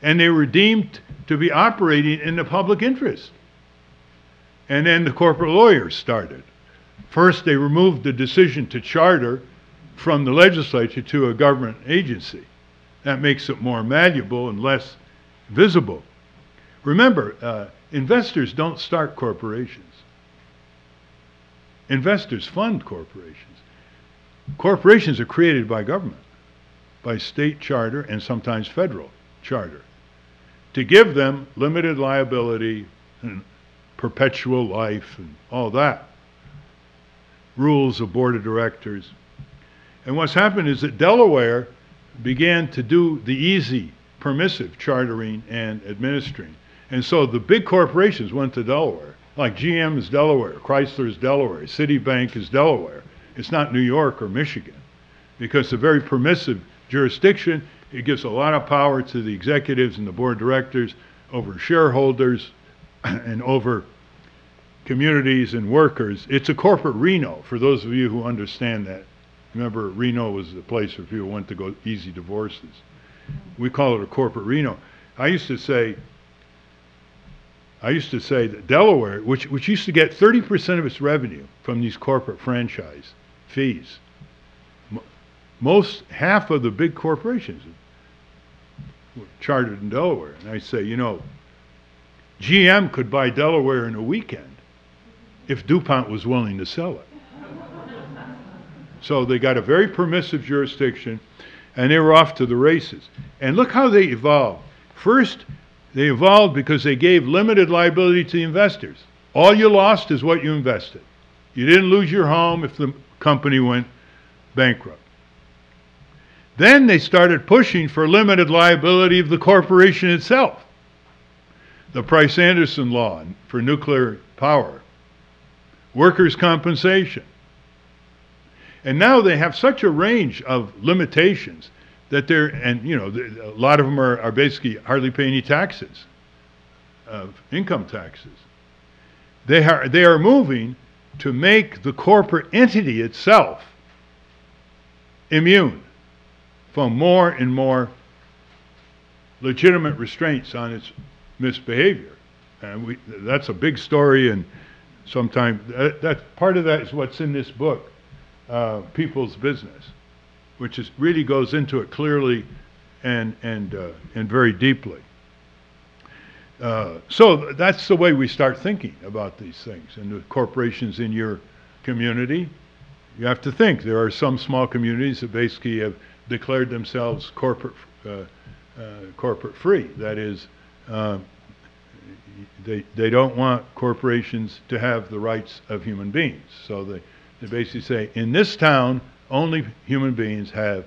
S1: And they were deemed to be operating in the public interest. And then the corporate lawyers started. First, they removed the decision to charter from the legislature to a government agency. That makes it more malleable and less visible. Remember, uh, investors don't start corporations. Investors fund corporations. Corporations are created by government, by state charter and sometimes federal charter, to give them limited liability and perpetual life and all that. Rules of board of directors. And what's happened is that Delaware began to do the easy, permissive chartering and administering. And so the big corporations went to Delaware. Like GM is Delaware, Chrysler is Delaware, Citibank is Delaware. It's not New York or Michigan because it's a very permissive jurisdiction. It gives a lot of power to the executives and the board of directors over shareholders <clears throat> and over communities and workers. It's a corporate Reno, for those of you who understand that. Remember, Reno was the place where people went to go easy divorces. We call it a corporate Reno. I used to say, I used to say that Delaware, which, which used to get 30% of its revenue from these corporate franchise fees, most, half of the big corporations were chartered in Delaware. And I say, you know, GM could buy Delaware in a weekend if DuPont was willing to sell it. So they got a very permissive jurisdiction, and they were off to the races. And look how they evolved. First, they evolved because they gave limited liability to the investors. All you lost is what you invested. You didn't lose your home if the company went bankrupt. Then they started pushing for limited liability of the corporation itself. The Price-Anderson law for nuclear power, workers' compensation. And now they have such a range of limitations that they're, and you know, a lot of them are, are basically hardly pay any taxes, of income taxes. They are, they are moving to make the corporate entity itself immune from more and more legitimate restraints on its misbehavior. And we, that's a big story and sometimes that, that, part of that is what's in this book, uh, People's Business, which is, really goes into it clearly and, and, uh, and very deeply. Uh, so that's the way we start thinking about these things. And the corporations in your community, you have to think there are some small communities that basically have declared themselves corporate uh, uh, corporate free. That is, um, they they don't want corporations to have the rights of human beings. So they they basically say in this town only human beings have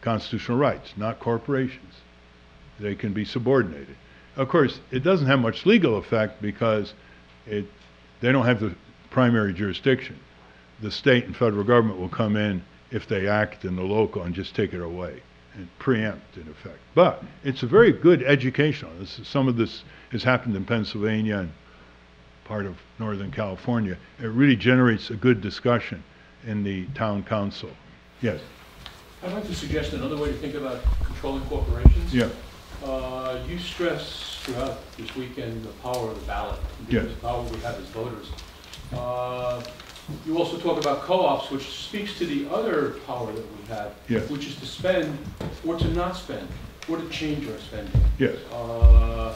S1: constitutional rights, not corporations they can be subordinated. Of course, it doesn't have much legal effect because it, they don't have the primary jurisdiction. The state and federal government will come in if they act in the local and just take it away and preempt in effect. But it's a very good educational. This is, some of this has happened in Pennsylvania and part of Northern California. It really generates a good discussion in the town council. Yes,
S8: I'd like to suggest another way to think about controlling corporations.
S1: yeah,
S8: Uh, You stress throughout this weekend the power of the ballot.
S1: Yes.
S8: The power we have as voters. Uh, You also talk about co-ops, which speaks to the other power that we have.
S1: Yes.
S8: Which is to spend or to not spend, or to change our spending.
S1: yes.
S8: Uh,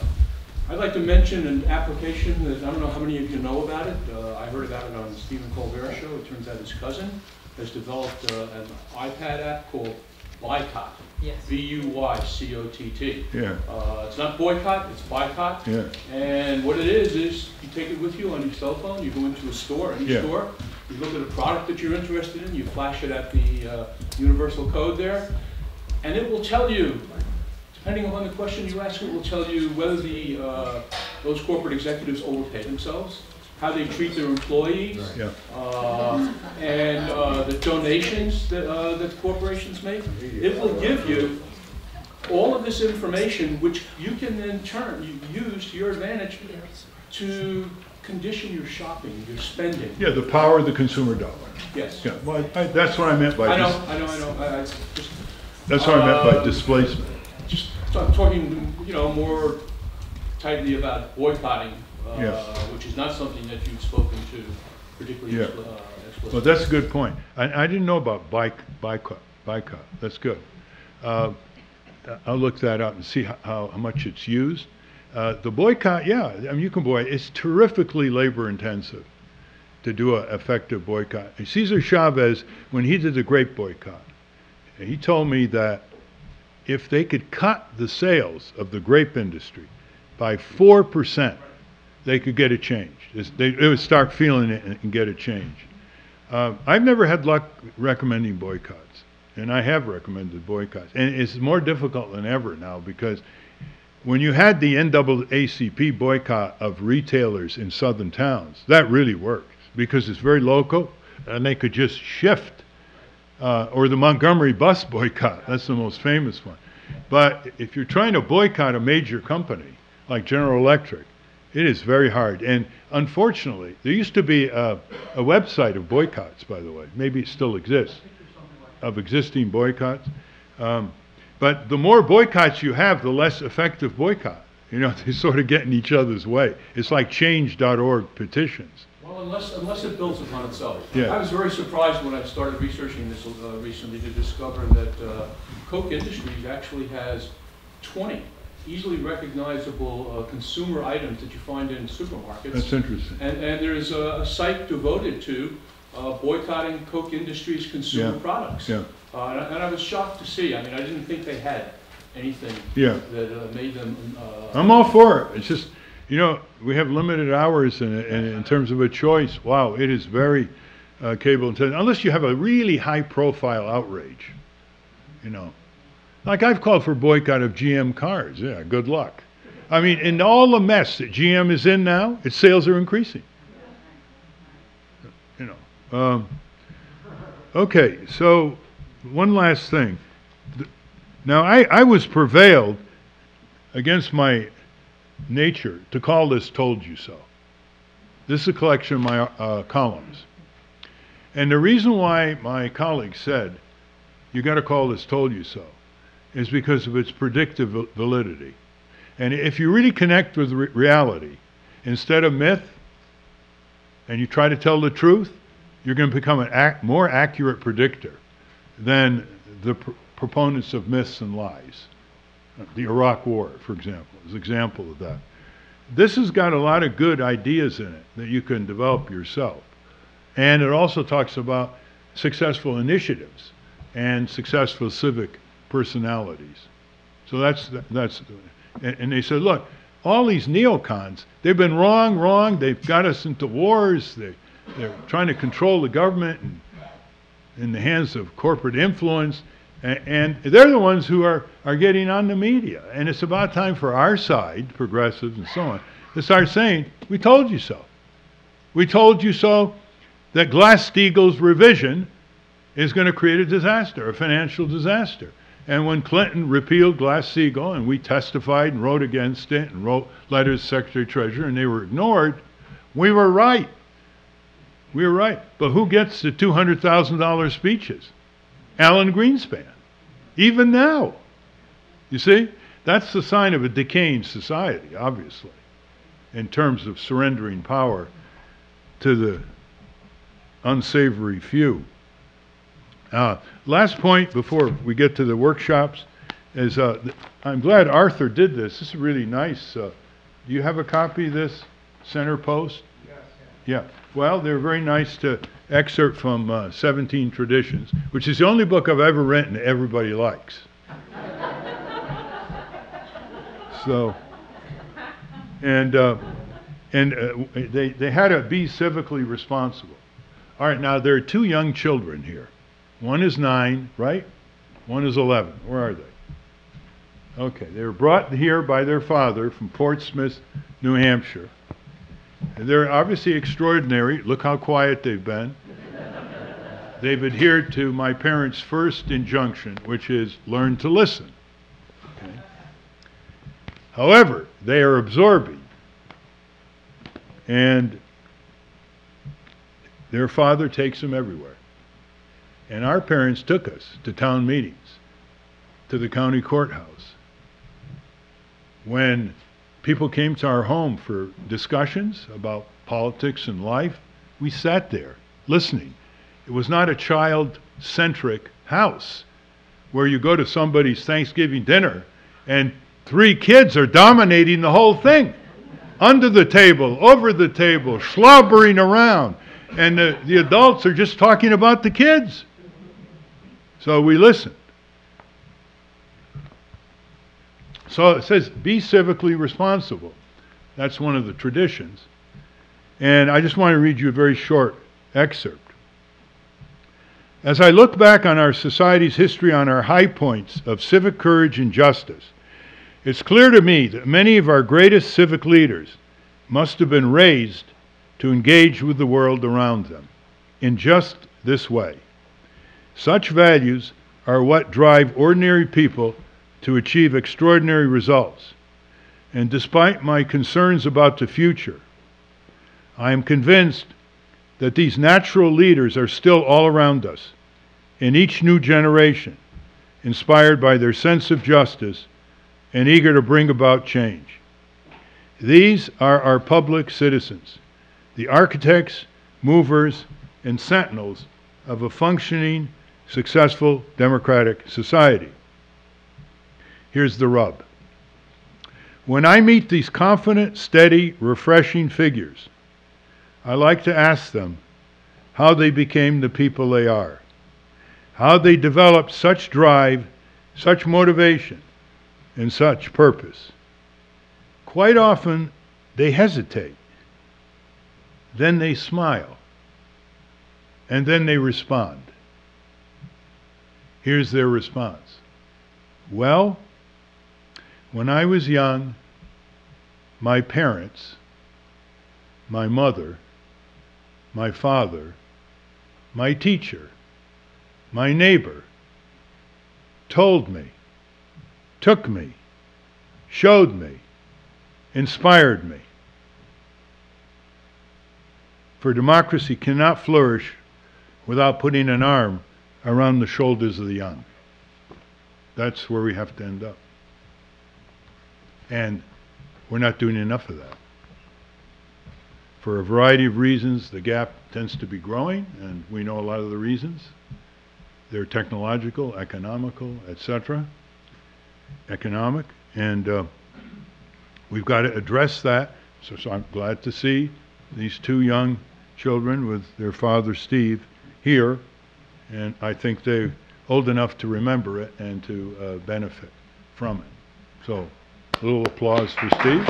S8: I'd like to mention an application that, I don't know how many of you know about it. Uh, I heard about it on the Stephen Colbert show. It turns out his cousin has developed uh, an iPad app called Buycott.
S7: Yes.
S8: B-U-Y-C-O-T-T.
S1: Yeah,
S8: Uh, It's not boycott, it's Buycott.
S1: yeah,
S8: And what it is, is you take it with you on your cell phone, you go into a store, any
S1: Yeah.
S8: store, you look at a product that you're interested in, you flash it at the uh, universal code there, and it will tell you, depending upon the question you ask, it will tell you whether the, uh, those corporate executives overpay themselves, how they treat their employees,
S1: yeah,
S8: uh, and uh, the donations that, uh, that corporations make. It will give you all of this information, which you can then turn, you use to your advantage to condition your shopping, your spending.
S1: yeah, the power of the consumer dollar.
S8: Yes.
S1: Yeah, well, I, that's what I meant by,
S8: I know, I know, I know, I, I just,
S1: that's what I meant by
S8: Uh,
S1: displacement.
S8: I'm talking, you know, more tightly about boycotting, uh,
S1: Yeah.
S8: which is not something that you've spoken to particularly
S1: Yeah.
S8: expli- uh, explicitly.
S1: Well, that's a good point. I, I didn't know about bike, boycott, boycott, that's good. Uh, I'll look that up and see how, how how much it's used. Uh, the boycott, yeah, I mean, you can boycott. it's terrifically labor intensive to do an effective boycott. And Cesar Chavez, when he did the grape boycott, he told me that if they could cut the sales of the grape industry by four percent, they could get a change. They, they would start feeling it and, and get a change. Uh, I've never had luck recommending boycotts, and I have recommended boycotts. And it's more difficult than ever now because when you had the NAACP boycott of retailers in southern towns, that really worked because it's very local and they could just shift. Uh, or the Montgomery bus boycott, that's the most famous one. But if you're trying to boycott a major company like General Electric, it is very hard. And unfortunately, there used to be a, a website of boycotts, by the way. Maybe it still exists, of existing boycotts. Um, but the more boycotts you have, the less effective boycott. You know, <laughs> they sort of get in each other's way. It's like change.org petitions.
S8: Well, unless, unless it builds upon itself.
S1: Yeah.
S8: I was very surprised when I started researching this uh, recently to discover that uh, Koch Industries actually has 20 easily recognizable uh, consumer items that you find in supermarkets.
S1: That's interesting.
S8: And, and there's a, a site devoted to uh, boycotting Koch Industries consumer
S1: Yeah.
S8: products.
S1: Yeah,
S8: Uh, and, I, and I was shocked to see. I mean, I didn't think they had anything
S1: yeah.
S8: that uh, made them. Uh,
S1: I'm all for it. It's just, you know, we have limited hours in, in, in terms of a choice. Wow, it is very, uh, cable television, unless you have a really high-profile outrage, you know. Like I've called for boycott of GM cars. Yeah, good luck. I mean, in all the mess that GM is in now, its sales are increasing. You know. Um, okay, so one last thing. Now, I, I was prevailed against my nature to call this "Told You So." This is a collection of my uh, columns. And the reason why my colleagues said, you got to call this told you so, is because of its predictive validity. And if you really connect with re- reality, instead of myth, and you try to tell the truth, you're going to become a ac- more accurate predictor than the pr- proponents of myths and lies. The Iraq War, for example, is an example of that. This has got a lot of good ideas in it that you can develop yourself. And it also talks about successful initiatives and successful civic personalities. So that's, that's, and, and they said, look, all these neocons, they've been wrong, wrong, they've got us into wars, they, they're trying to control the government and in the hands of corporate influence, and they're the ones who are, are getting on the media. And it's about time for our side, progressives and so on, to start saying, we told you so. We told you so that Glass-Steagall's revision is going to create a disaster, a financial disaster. And when Clinton repealed Glass-Steagall, and we testified and wrote against it and wrote letters to Secretary Treasurer, and they were ignored, we were right. We were right. But who gets the $200,000 speeches? Alan Greenspan. Even now. You see? That's the sign of a decaying society, obviously, in terms of surrendering power to the unsavory few. Uh, last point before we get to the workshops is uh, th- I'm glad Arthur did this. This is really nice. Uh, do you have a copy of this center post? Yes. Yeah. Well, they're very nice to excerpt from uh, 17 Traditions, which is the only book I've ever written that everybody likes. so, and uh, and uh, they they had to be civically responsible. All right, now there are two young children here. One is nine, right? One is 11. Where are they? Okay, they were brought here by their father from Portsmouth, New Hampshire. They're obviously extraordinary. Look how quiet they've been. They've adhered to my parents' first injunction, which is learn to listen. Okay? However, they are absorbing. And their father takes them everywhere. And our parents took us to town meetings, to the county courthouse. When people came to our home for discussions about politics and life, we sat there listening. It was not a child centric house where you go to somebody's Thanksgiving dinner and three kids are dominating the whole thing under the table, over the table, slobbering around. And the, the adults are just talking about the kids. So we listened. So it says, be civically responsible. That's one of the traditions. And I just want to read you a very short excerpt. As I look back on our society's history on our high points of civic courage and justice, it's clear to me that many of our greatest civic leaders must have been raised to engage with the world around them in just this way. Such values are what drive ordinary people to achieve extraordinary results. And despite my concerns about the future, I am convinced that these natural leaders are still all around us, in each new generation, inspired by their sense of justice and eager to bring about change. These are our public citizens, the architects, movers, and sentinels of a functioning, successful democratic society. Here's the rub. When I meet these confident, steady, refreshing figures, I like to ask them how they became the people they are, how they developed such drive, such motivation, and such purpose. Quite often, they hesitate. Then they smile. And then they respond. Here's their response. Well, when I was young, my parents, my mother, my father, my teacher, my neighbor, told me, took me, showed me, inspired me. For democracy cannot flourish without putting an arm around the shoulders of the young. That's where we have to end up. And we're not doing enough of that. For a variety of reasons, the gap tends to be growing, and we know a lot of the reasons. They're technological, economical, etc. Economic, and uh, we've got to address that. So, so I'm glad to see these two young children with their father Steve here, and I think they're old enough to remember it and to uh, benefit from it. So, a little applause for Steve.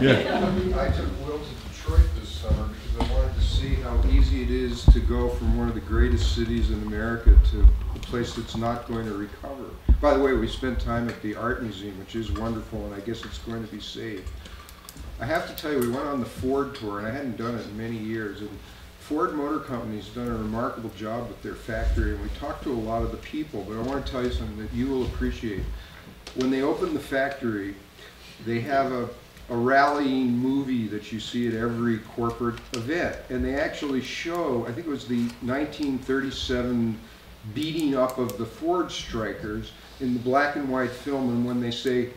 S1: Yeah.
S4: I took Will to Detroit this summer because I wanted to see how easy it is to go from one of the greatest cities in America to a place that's not going to recover. By the way, we spent time at the Art Museum, which is wonderful, and I guess it's going to be saved. I have to tell you, we went on the Ford tour, and I hadn't done it in many years, and Ford Motor Company's done a remarkable job with their factory, and we talked to a lot of the people, but I want to tell you something that you will appreciate. When they open the factory, they have a, a rallying movie that you see at every corporate event. And they actually show, I think it was the 1937 beating up of the Ford strikers in the black and white film. And when they say,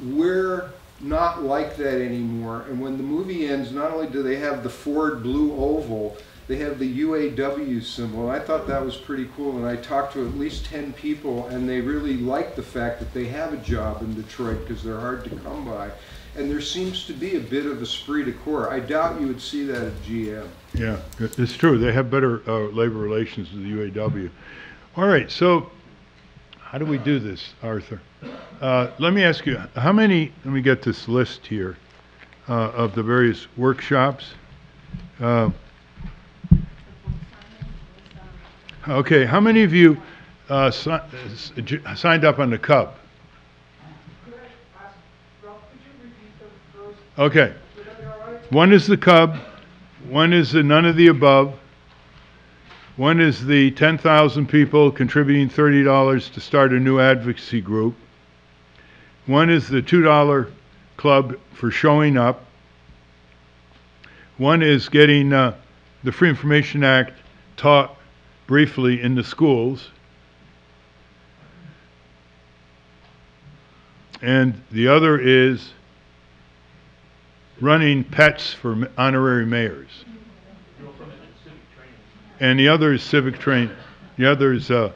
S4: we're not like that anymore. And when the movie ends, not only do they have the Ford blue oval, they have the UAW symbol. I thought that was pretty cool, and I talked to at least 10 people, and they really like the fact that they have a job in Detroit because they're hard to come by. And there seems to be a bit of esprit de corps. I doubt you would see that at GM.
S1: Yeah, it's true. They have better uh, labor relations with the UAW. All right, so how do we do this, Arthur? Uh, Let me ask you, how many, let me get this list here uh, of the various workshops. Uh, Okay, how many of you uh, si- j- signed up on the Cub? Okay. One is the Cub, one is the none of the above, one is the 10,000 people contributing $30 to start a new advocacy group, one is the $2 club for showing up, one is getting uh, the Free Information Act taught briefly in the schools, and the other is running pets for honorary mayors. And the other is civic training. the other is uh,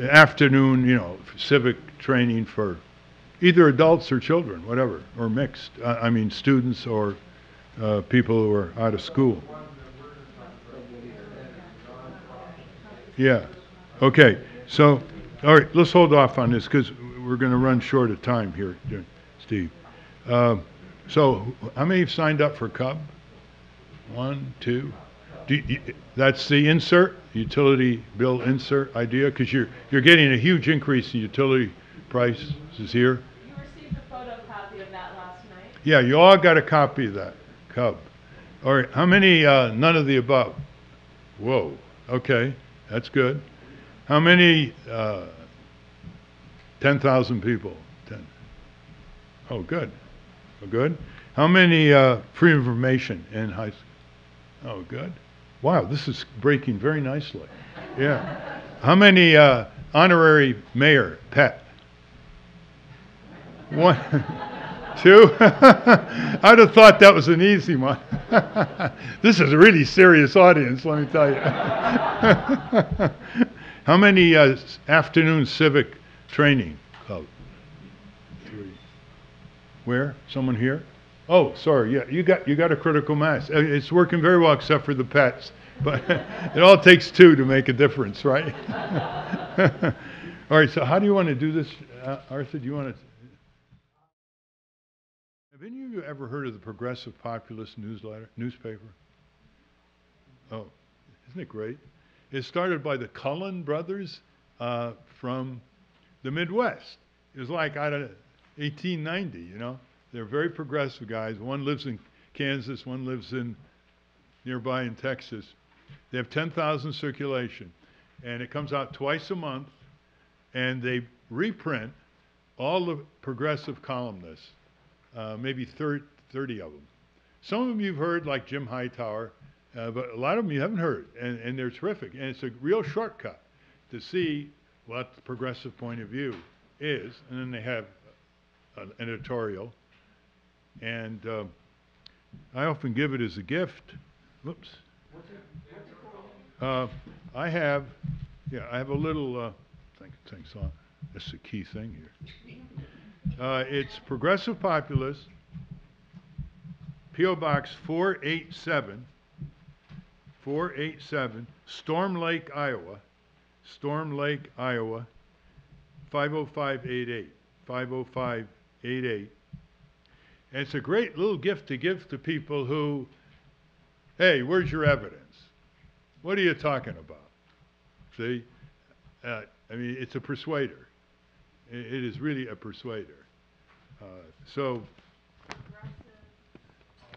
S1: afternoon, you know, civic training for either adults or children, whatever, or mixed. I, I mean, students or uh, people who are out of school. Yeah. Okay. So, all right, let's hold off on this because we're going to run short of time here, Steve. Um, so, how many have signed up for Cub? One, two. You, that's the insert, utility bill insert idea, because you're you're getting a huge increase in utility prices here.
S5: You received a photocopy of that last night.
S1: Yeah, you all got a copy of that Cub. All right, how many? Uh, none of the above. Whoa. Okay, that's good. How many? Uh, Ten thousand people. Ten. Oh, good. Oh, good. How many uh, free information in high school? Oh, good. Wow, this is breaking very nicely. Yeah. How many uh, honorary mayor pet? One, <laughs> two. <laughs> I'd have thought that was an easy one. <laughs> this is a really serious audience, let me tell you. How many uh, afternoon civic training club? Three. Where? Someone here? Oh, sorry. Yeah, you got you got a critical mass. Uh, It's working very well, except for the pets. But <laughs> it all takes two to make a difference, right? <laughs> all right. So, how do you want to do this, uh, Arthur? Do you want to? Have any of you ever heard of the Progressive Populist newsletter, newspaper? Oh, isn't it great? It's started by the Cullen brothers uh, from the Midwest. It was like out of 1890, you know? They're very progressive guys. One lives in Kansas, one lives in nearby in Texas. They have 10,000 circulation, and it comes out twice a month, and they reprint all the progressive columnists, uh, maybe thir- 30 of them. Some of them you've heard, like Jim Hightower, uh, but a lot of them you haven't heard, and, and they're terrific. And it's a real shortcut to see what the progressive point of view is, and then they have an editorial. And uh, I often give it as a gift. Whoops. Uh, I have, yeah, I have a little, uh, think, thanks on. That's the key thing here. Uh, it's Progressive Populist, P.O. Box 487, 487, Storm Lake, Iowa, Storm Lake, Iowa, 50588, 50588. And it's a great little gift to give to people who, hey, where's your evidence? What are you talking about? See? Uh, I mean, it's a persuader. I- it is really a persuader. Uh, so,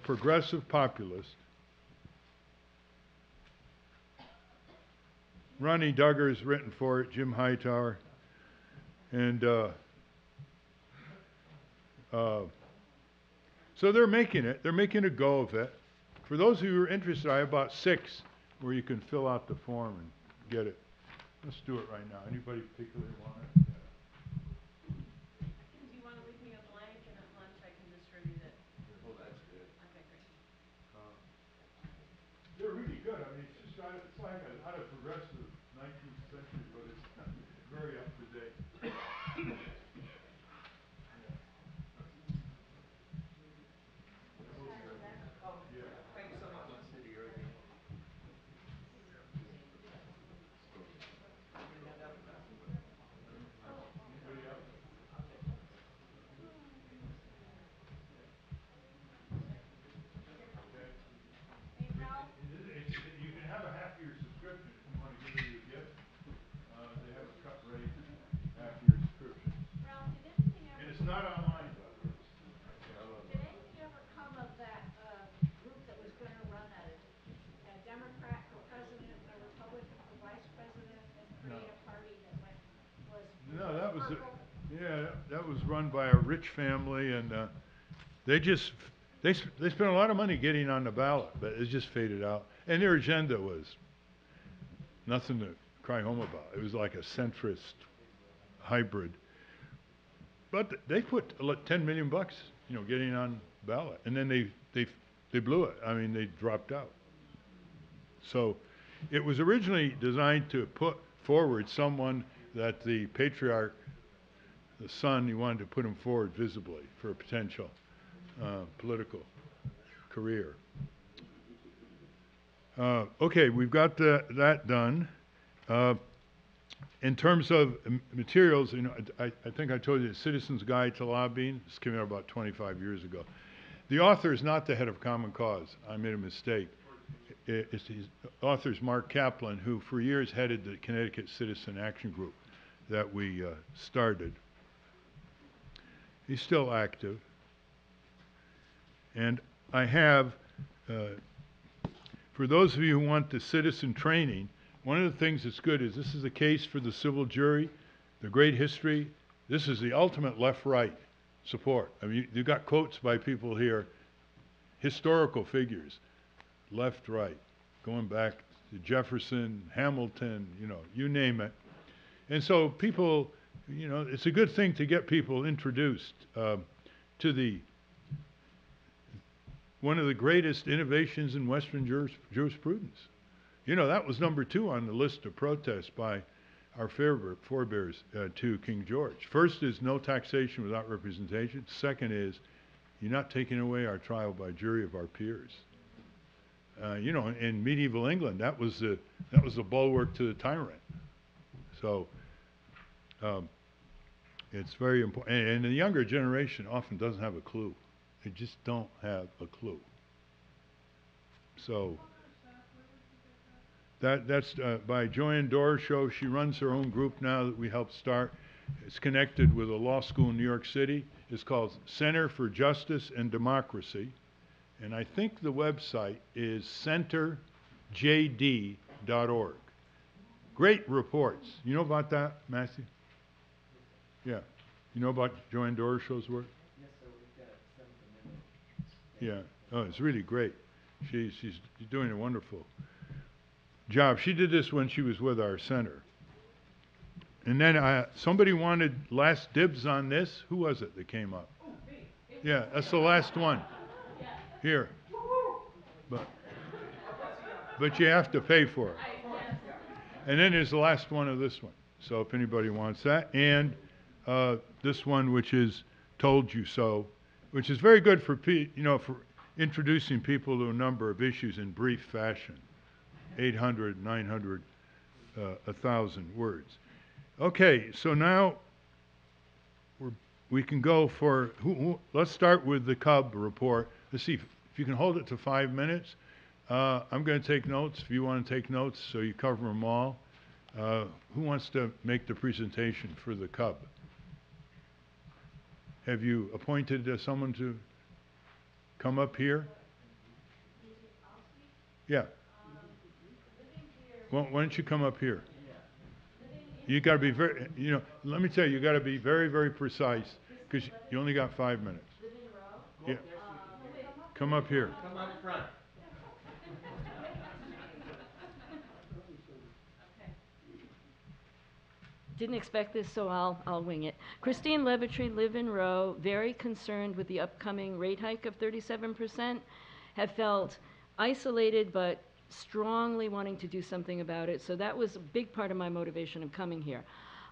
S1: progressive populist. Ronnie Dugger's written for it, Jim Hightower. And uh, uh, so they're making it, they're making a go of it. For those who are interested, I have about six where you can fill out the form and get it. Let's do it right now. Anybody particularly want it?
S5: Do you want to leave me a blank and at lunch I can distribute it?
S2: Well, that's good.
S5: Okay, great.
S1: Uh, They're really good. I mean, it's just, uh, it's like a, not a progressive nineteenth century, but it's very up to date.
S2: Thanks so much.
S5: Hey, Ralph,
S1: It is- it's- You can have a half-year subscription if you want to give it a gift. Uh, they have a cut rate, half-year subscription.
S5: Ralph, did anything
S1: And
S5: ever,
S1: it's not online, by the way.
S5: did anything ever come of that, uh, group that was gonna run a, a Democrat for president, a Republican for vice president, and create a party that went, was.
S1: No, that was, a-
S5: purple?
S1: yeah, that was run by a rich family, and uh, they just, they, they spent a lot of money getting on the ballot, but it just faded out. And their agenda was nothing to cry home about. It was like a centrist hybrid. But they put 10 million bucks, you know, getting on ballot, and then they, they, they blew it. I mean, they dropped out. So it was originally designed to put forward someone that the patriarch, the son, he wanted to put him forward visibly for a potential uh, political career. Uh, okay, we've got the, that done. Uh, in terms of materials, you know, I, I think I told you, the Citizens Guide to Lobbying, this came out about 25 years ago. The author is not the head of Common Cause. I made a mistake. I- It's, the Marc Caplan, who for years headed the Connecticut Citizen Action Group that we uh, started. He's still active. And I have, uh, for those of you who want the citizen training, one of the things that's good is this is a case for the civil jury, the great history. This is the ultimate left-right support. I mean, you've got quotes by people here, historical figures, left, right, going back to Jefferson, Hamilton, you know, you name it. And so people, you know, it's a good thing to get people introduced um, to the one of the greatest innovations in Western juris, jurisprudence. You know, that was number two on the list of protests by our forebear- forebears uh, to King George. First is no taxation without representation. Second is you're not taking away our trial by jury of our peers. Uh, you know, in medieval England, that was the that was the bulwark to the tyrant. So um, it's very important, and, and the younger generation often doesn't have a clue. They just don't have a clue. So, that, that's uh, by Joanne Doroshow. She runs her own group now that we helped start. It's connected with a law school in New York City. It's called Center for Justice and Democracy. And I think the website is centerjd.org. Great reports. You know about that, Matthew? Yeah. You know about Joanne Doroshow's work?
S3: Yes, sir, we've got a Seventh Amendment.
S1: Yeah. Oh, it's really great. She, she's doing a wonderful job. She did this when she was with our center. And then uh, somebody wanted last dibs on this. Who was it that came up? Yeah, that's the last one. Here. But, but you have to pay for it. And then there's the last one of this one. So if anybody wants that. And uh, this one, which is Told You So, which is very good for, pe- you know, for introducing people to a number of issues in brief fashion. 800, 900, uh, 1,000 words. Okay, so now we can go for, who, who, let's start with the Cub report. Let's see, if, if you can hold it to five minutes. Uh, I'm going to take notes if you want to take notes so you cover them all. Uh, who wants to make the presentation for the Cub? Have you appointed uh, someone to come up here? Yeah. Why, why don't you come up here? You got to be very, you know, let me tell you, you got to be very, very precise because you only got five minutes. Yeah. Come up here.
S3: Come up front.
S9: Didn't expect this, so I'll, I'll wing it. Christine Levitree, live in Rowe, very concerned with the upcoming rate hike of 37%, have felt isolated but strongly wanting to do something about it. So that was a big part of my motivation of coming here.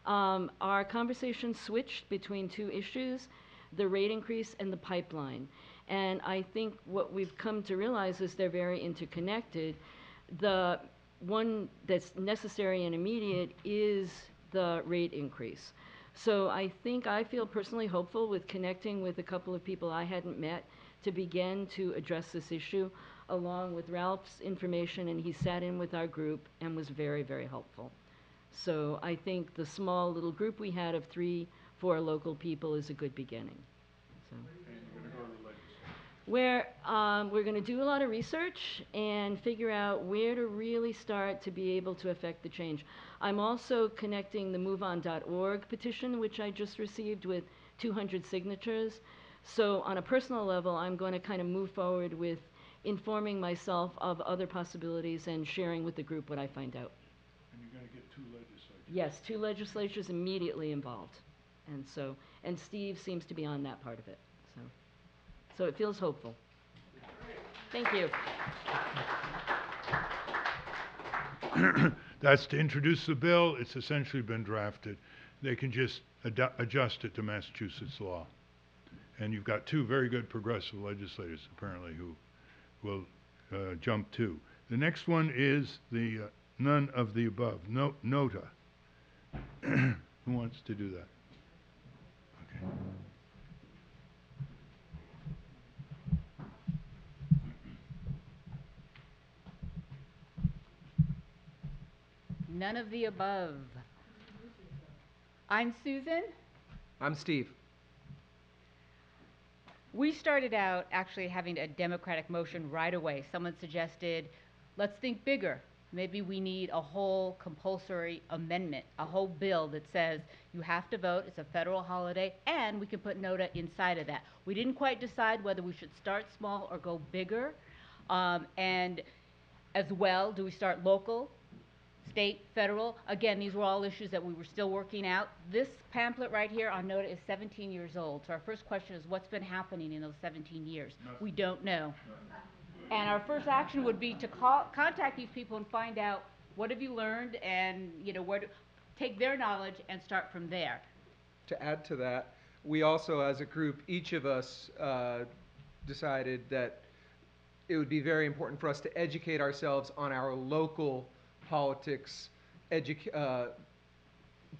S9: Um, our conversation switched between two issues, the rate increase and the pipeline. And I think what we've come to realize is they're very interconnected. The one that's necessary and immediate is the rate increase. So I think I feel personally hopeful with connecting with a couple of people I hadn't met to begin to address this issue, along with Ralph's information, and he sat in with our group and was very, very helpful. So I think the small little group we had of three, four local people is a good beginning. So where um, we're going to do a lot of research and figure out where to really start to be able to affect the change. I'm also connecting the MoveOn.org petition, which I just received with 200 signatures. So on a personal level, I'm going to kind of move forward with informing myself of other possibilities and sharing with the group what I find out.
S1: And you're going to get two legislatures.
S9: Yes, two legislatures immediately involved. And so, and Steve seems to be on that part of it, so. It feels hopeful. Thank you. <clears throat>
S1: That's to introduce the bill. It's essentially been drafted. They can just adu- adjust it to Massachusetts law. And you've got two very good progressive legislators apparently who will uh, jump to. The next one is the uh, none of the above, no, NOTA. <clears throat> Who wants to do that? Okay.
S10: None of the above. I'm Susan.
S3: I'm Steve.
S10: We started out actually having a democratic motion right away. Someone suggested, let's think bigger. Maybe we need a whole compulsory amendment, a whole bill that says you have to vote, it's a federal holiday, and we can put NOTA inside of that. We didn't quite decide whether we should start small or go bigger. Um, and as well, do we start local, state, federal. Again, these were all issues that we were still working out. This pamphlet right here on NOTA is 17 years old. So our first question is what's been happening in those 17 years? We don't know. And our first action would be to call, contact these people and find out what have you learned and, you know, where to take their knowledge and start from there.
S11: to add to that, we also, as a group, each of us uh, decided that it would be very important for us to educate ourselves on our local politics, edu- uh,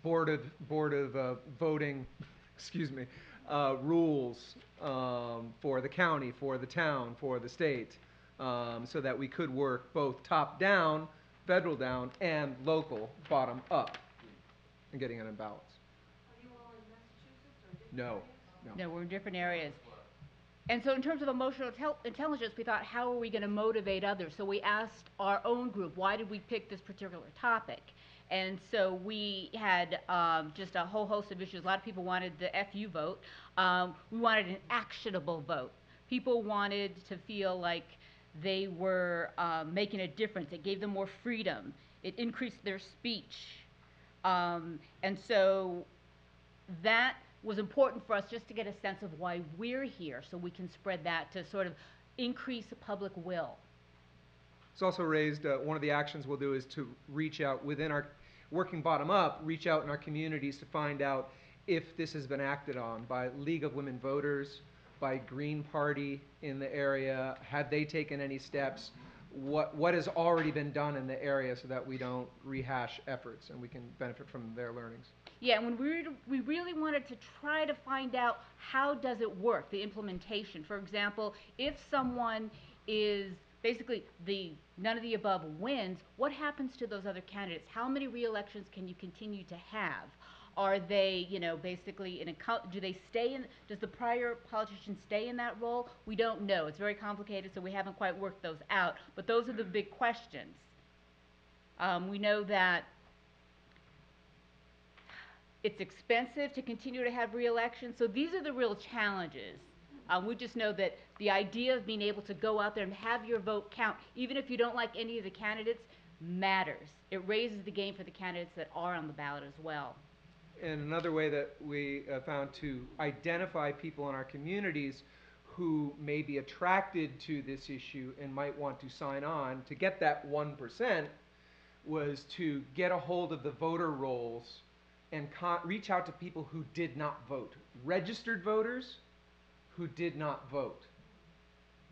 S11: board of board of uh, voting, <laughs> excuse me, uh, rules um, for the county, for the town, for the state, um, so that we could work both top down, federal down, and local bottom up, and getting it in balance. Are you all in Massachusetts or different No, no.
S10: No, we're in different areas. And so in terms of emotional tel- intelligence, we thought, how are we gonna motivate others? So we asked our own group, why did we pick this particular topic? And so we had, um, just a whole host of issues. A lot of people wanted the FU vote. Um, we wanted an actionable vote. People wanted to feel like they were, um, making a difference. It gave them more freedom. It increased their speech. Um, and so that was important for us just to get a sense of why we're here, so we can spread that to sort of increase the public will.
S11: It's also raised, uh, one of the actions we'll do is to reach out within our, working bottom up, reach out in our communities to find out if this has been acted on by League of Women Voters, by Green Party in the area, have they taken any steps? What, what has already been done in the area so that we don't rehash efforts and we can benefit from their learnings?
S10: Yeah, and when we, re- we really wanted to try to find out how does it work, the implementation. For example, if someone is basically the none of the above wins, what happens to those other candidates? How many re-elections can you continue to have? Are they, you know, basically in a do they stay in? Does the prior politician stay in that role? We don't know. It's very complicated, so we haven't quite worked those out. But those are the big questions. Um, we know that it's expensive to continue to have reelection. So these are the real challenges. Um, we just know that the idea of being able to go out there and have your vote count, even if you don't like any of the candidates, matters. It raises the game for the candidates that are on the ballot as well.
S11: And another way that we uh, found to identify people in our communities who may be attracted to this issue and might want to sign on to get that 1% was to get a hold of the voter rolls and con- reach out to people who did not vote, registered voters who did not vote.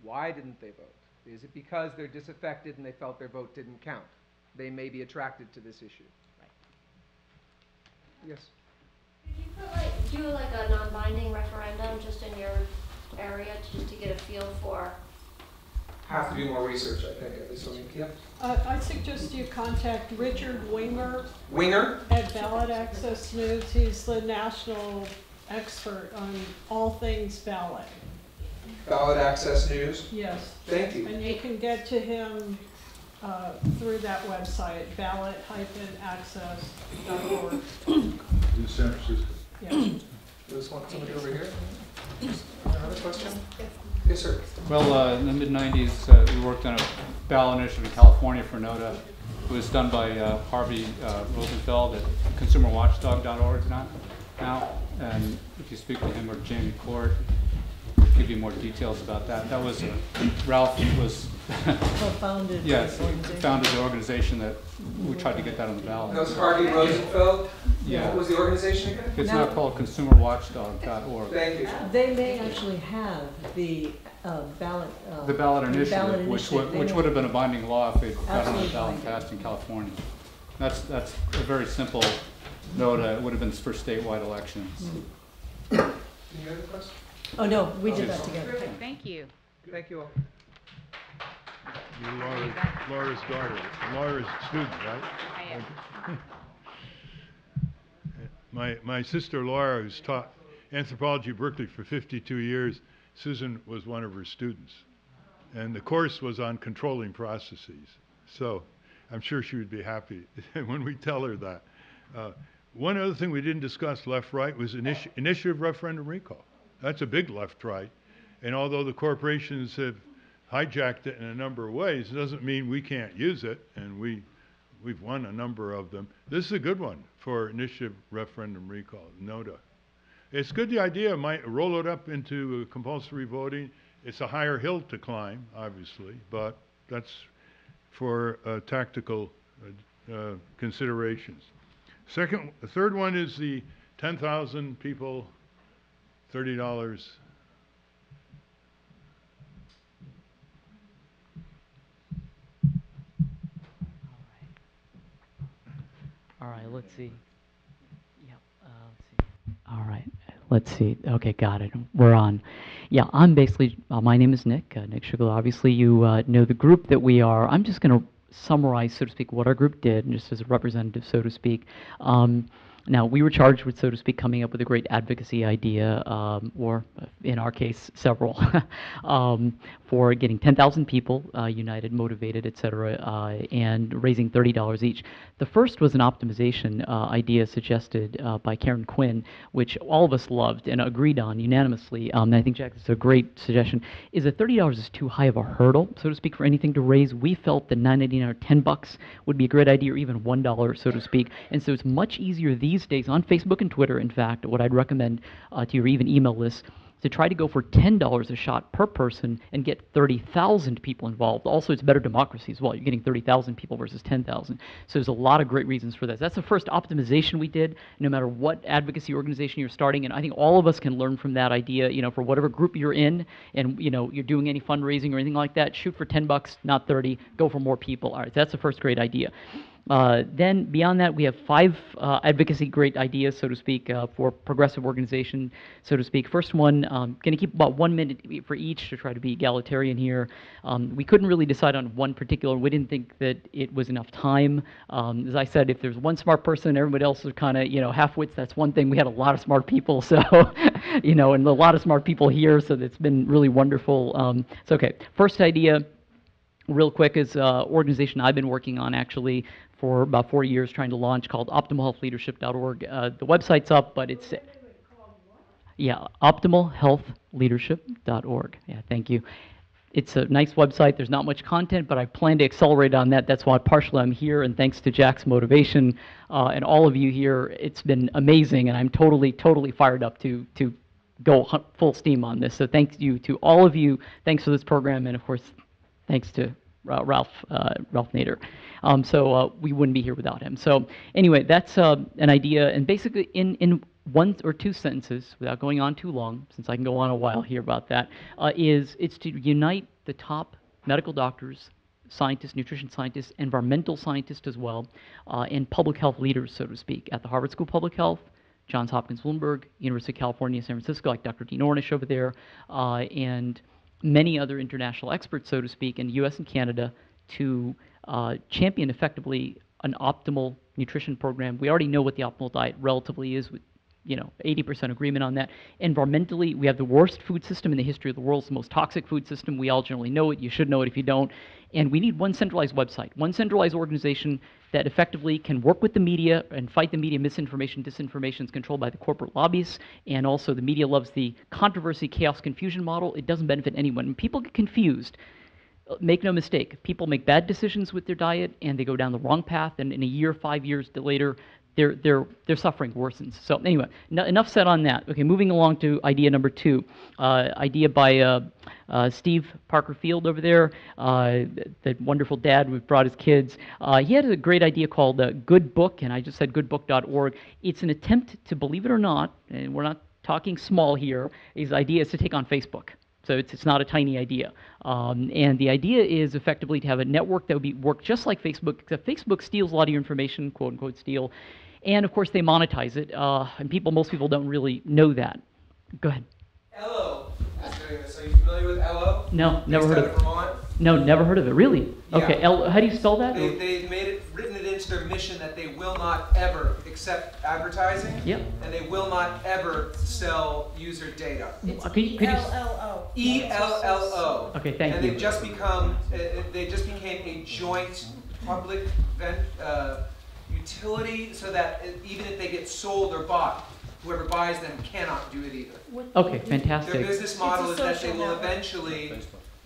S11: Why didn't they vote? Is it because they're disaffected and they felt their vote didn't count? They may be attracted to this issue.
S10: Right.
S11: Yes.
S12: Could you put like, do like a non-binding referendum just in your area, just to get a feel for?
S11: Have to do more research, I think, at least. Yep.
S5: Uh, I suggest you contact Richard Winger
S11: Winger?
S5: at Ballot Access News. He's the national expert on all things ballot.
S11: Ballot Access News.
S5: Yes.
S11: Thank you.
S5: And you can get to him uh, through that website, ballot-access.org.
S1: In San Francisco.
S5: Yeah.
S11: There's one, somebody over here. Another question? Yes, sir.
S3: Well, uh, in the mid-'90s, uh, we worked on a ballot initiative in California for NOTA. It was done by uh, Harvey uh, Rosenfield at consumerwatchdog.org now, now. And if you speak to him or Jamie Court, give you more details about that. That was, uh, Ralph was,
S6: Co-founded.
S3: yes,
S6: the organization.
S3: founded the organization that, we tried to get that on the ballot.
S11: That was Harvey Rosenfield.
S3: Yeah.
S11: What was the organization again?
S3: It's
S6: Now-
S3: now called consumerwatchdog.org.
S11: Thank you.
S6: They may actually have the uh, ballot. uh,
S3: The ballot
S6: ballot
S3: initiative, which would, which would have been a binding law if it got on the ballot and passed in California. That's, that's a very simple NOTA, it would have been for statewide elections.
S11: Any other questions?
S6: Oh, no, we did that together.
S10: Terrific, thank you.
S11: Thank you all.
S1: You're Laura's, Laura's daughter, Laura's student, right?
S10: I am. <laughs>
S1: My, my sister Laura, who's taught anthropology at Berkeley for 52 years, Susan was one of her students. And the course was on controlling processes. So I'm sure she would be happy <laughs> when we tell her that. Uh, one other thing we didn't discuss left right was initi- initiative referendum recall. That's a big left right. And although the corporations have hijacked it in a number of ways, it doesn't mean we can't use it. And we, we've won a number of them. This is a good one for initiative referendum recall, NOTA. It's good the idea might roll it up into compulsory voting. It's a higher hill to climb, obviously, but that's for uh, tactical uh, uh, considerations. Second, the third one is the 10,000 people, $30.
S7: All right, let's see. Yep, uh, let's see. All right,
S13: let's see. Okay, got it. We're on. Yeah, I'm basically, uh, my name is Nick, uh, Nick Sugar. Obviously, you uh, know the group that we are. I'm just going to summarize, so to speak, what our group did, just as a representative, so to speak. Um, now, we were charged with, so to speak, coming up with a great advocacy idea, um, or uh, in our case, several, <laughs> um, for getting 10,000 people uh, united, motivated, et cetera, uh, and raising $30 each. The first was an optimization uh, idea suggested uh, by Karen Quinn, which all of us loved and agreed on unanimously. Um, and I think, Jack, it's a great suggestion. Is that $30 is too high of a hurdle, so to speak, for anything to raise? We felt that 9.99 or 10 bucks would be a great idea, or even $1, so to speak. And so it's much easier these days on Facebook and Twitter. In fact, what I'd recommend uh, to your even email list to try to go for $10 a shot per person and get 30,000 people involved. Also, it's better democracy as well. You're getting 30,000 people versus 10,000. So there's a lot of great reasons for that. That's the first optimization we did, no matter what advocacy organization you're starting. And I think all of us can learn from that idea, you know, for whatever group you're in and, you know, you're doing any fundraising or anything like that, shoot for 10 bucks, not 30, go for more people. All right, that's the first great idea. Uh, then beyond that, we have five uh, advocacy great ideas, so to speak, uh, for progressive organization, so to speak. First one, um, going to keep about one minute for each to try to be egalitarian here. Um, we couldn't really decide on one particular. We didn't think that it was enough time. Um, as I said, if there's one smart person, everybody else is kind of you know half wits. That's one thing. We had a lot of smart people, <laughs> so you know, and a lot of smart people here, so it's been really wonderful. Um, so okay, first idea real quick is uh, organization I've been working on actually for about four years trying to launch called optimalhealthleadership.org. Uh, the website's up, but it's yeah, optimalhealthleadership.org. Yeah, thank you. It's a nice website. There's not much content, but I plan to accelerate on that. That's why partially I'm here, and thanks to Jack's motivation uh, and all of you here, it's been amazing, and I'm totally, totally fired up to to go full steam on this. So thank you to all of you. Thanks for this program, and of course, thanks to uh, Ralph uh, Ralph Nader. Um, so uh, we wouldn't be here without him. So anyway, that's uh, an idea, and basically in in one or two sentences, without going on too long, since I can go on a while here about that, uh, is it's to unite the top medical doctors, scientists, nutrition scientists, environmental scientists as well, uh, and public health leaders, so to speak, at the Harvard School of Public Health, Johns Hopkins Bloomberg, University of California, San Francisco, like Dr. Dean Ornish over there, and many other international experts, so to speak, in the US and Canada to uh, champion effectively an optimal nutrition program. We already know what the optimal diet relatively is with you know 80% agreement on that. Environmentally, we have the worst food system in the history of the world. It's the most toxic food system. We all generally know it. You should know it if you don't. And we need one centralized website, one centralized organization that effectively can work with the media and fight the media misinformation, disinformation is controlled by the corporate lobbies. And also, the media loves the controversy, chaos, confusion model. It doesn't benefit anyone. When people get confused, make no mistake, people make bad decisions with their diet and they go down the wrong path, and in a year, five years later, their, their, their suffering worsens. So anyway, enough said on that. Okay, moving along to idea number two. Uh, idea by uh, uh, Steve Parker Field over there, uh, the wonderful dad who brought his kids. Uh, he had a great idea called uh, Good Book, and I just said goodbook.org. It's an attempt to, believe it or not, and we're not talking small here, his idea is to take on Facebook. So it's, it's not a tiny idea. Um, and the idea is effectively to have a network that would be work just like Facebook, except Facebook steals a lot of your information, quote unquote steal. And of course they monetize it. Uh, and people, most people don't really know that. Go ahead.
S14: Ello is doing this. Are you familiar with Ello?
S13: No, never heard of it.
S14: Vermont?
S13: No, never heard of it. Really?
S14: Yeah.
S13: Okay. L, how do you spell that?
S14: They, they've made it, written it into their mission that they will not ever accept advertising.
S13: Yep.
S14: And they will not ever sell user data.
S13: Could you, could you,
S5: E-L-L-O.
S14: E-L-L-O.
S13: Okay, thank
S14: and
S13: you.
S14: And they've just become, uh, uh, they just became a joint public vent, uh, utility so that uh, even if they get sold or bought, whoever buys them cannot do it either.
S13: Okay, fantastic.
S14: Their business model is that they will
S5: network.
S14: eventually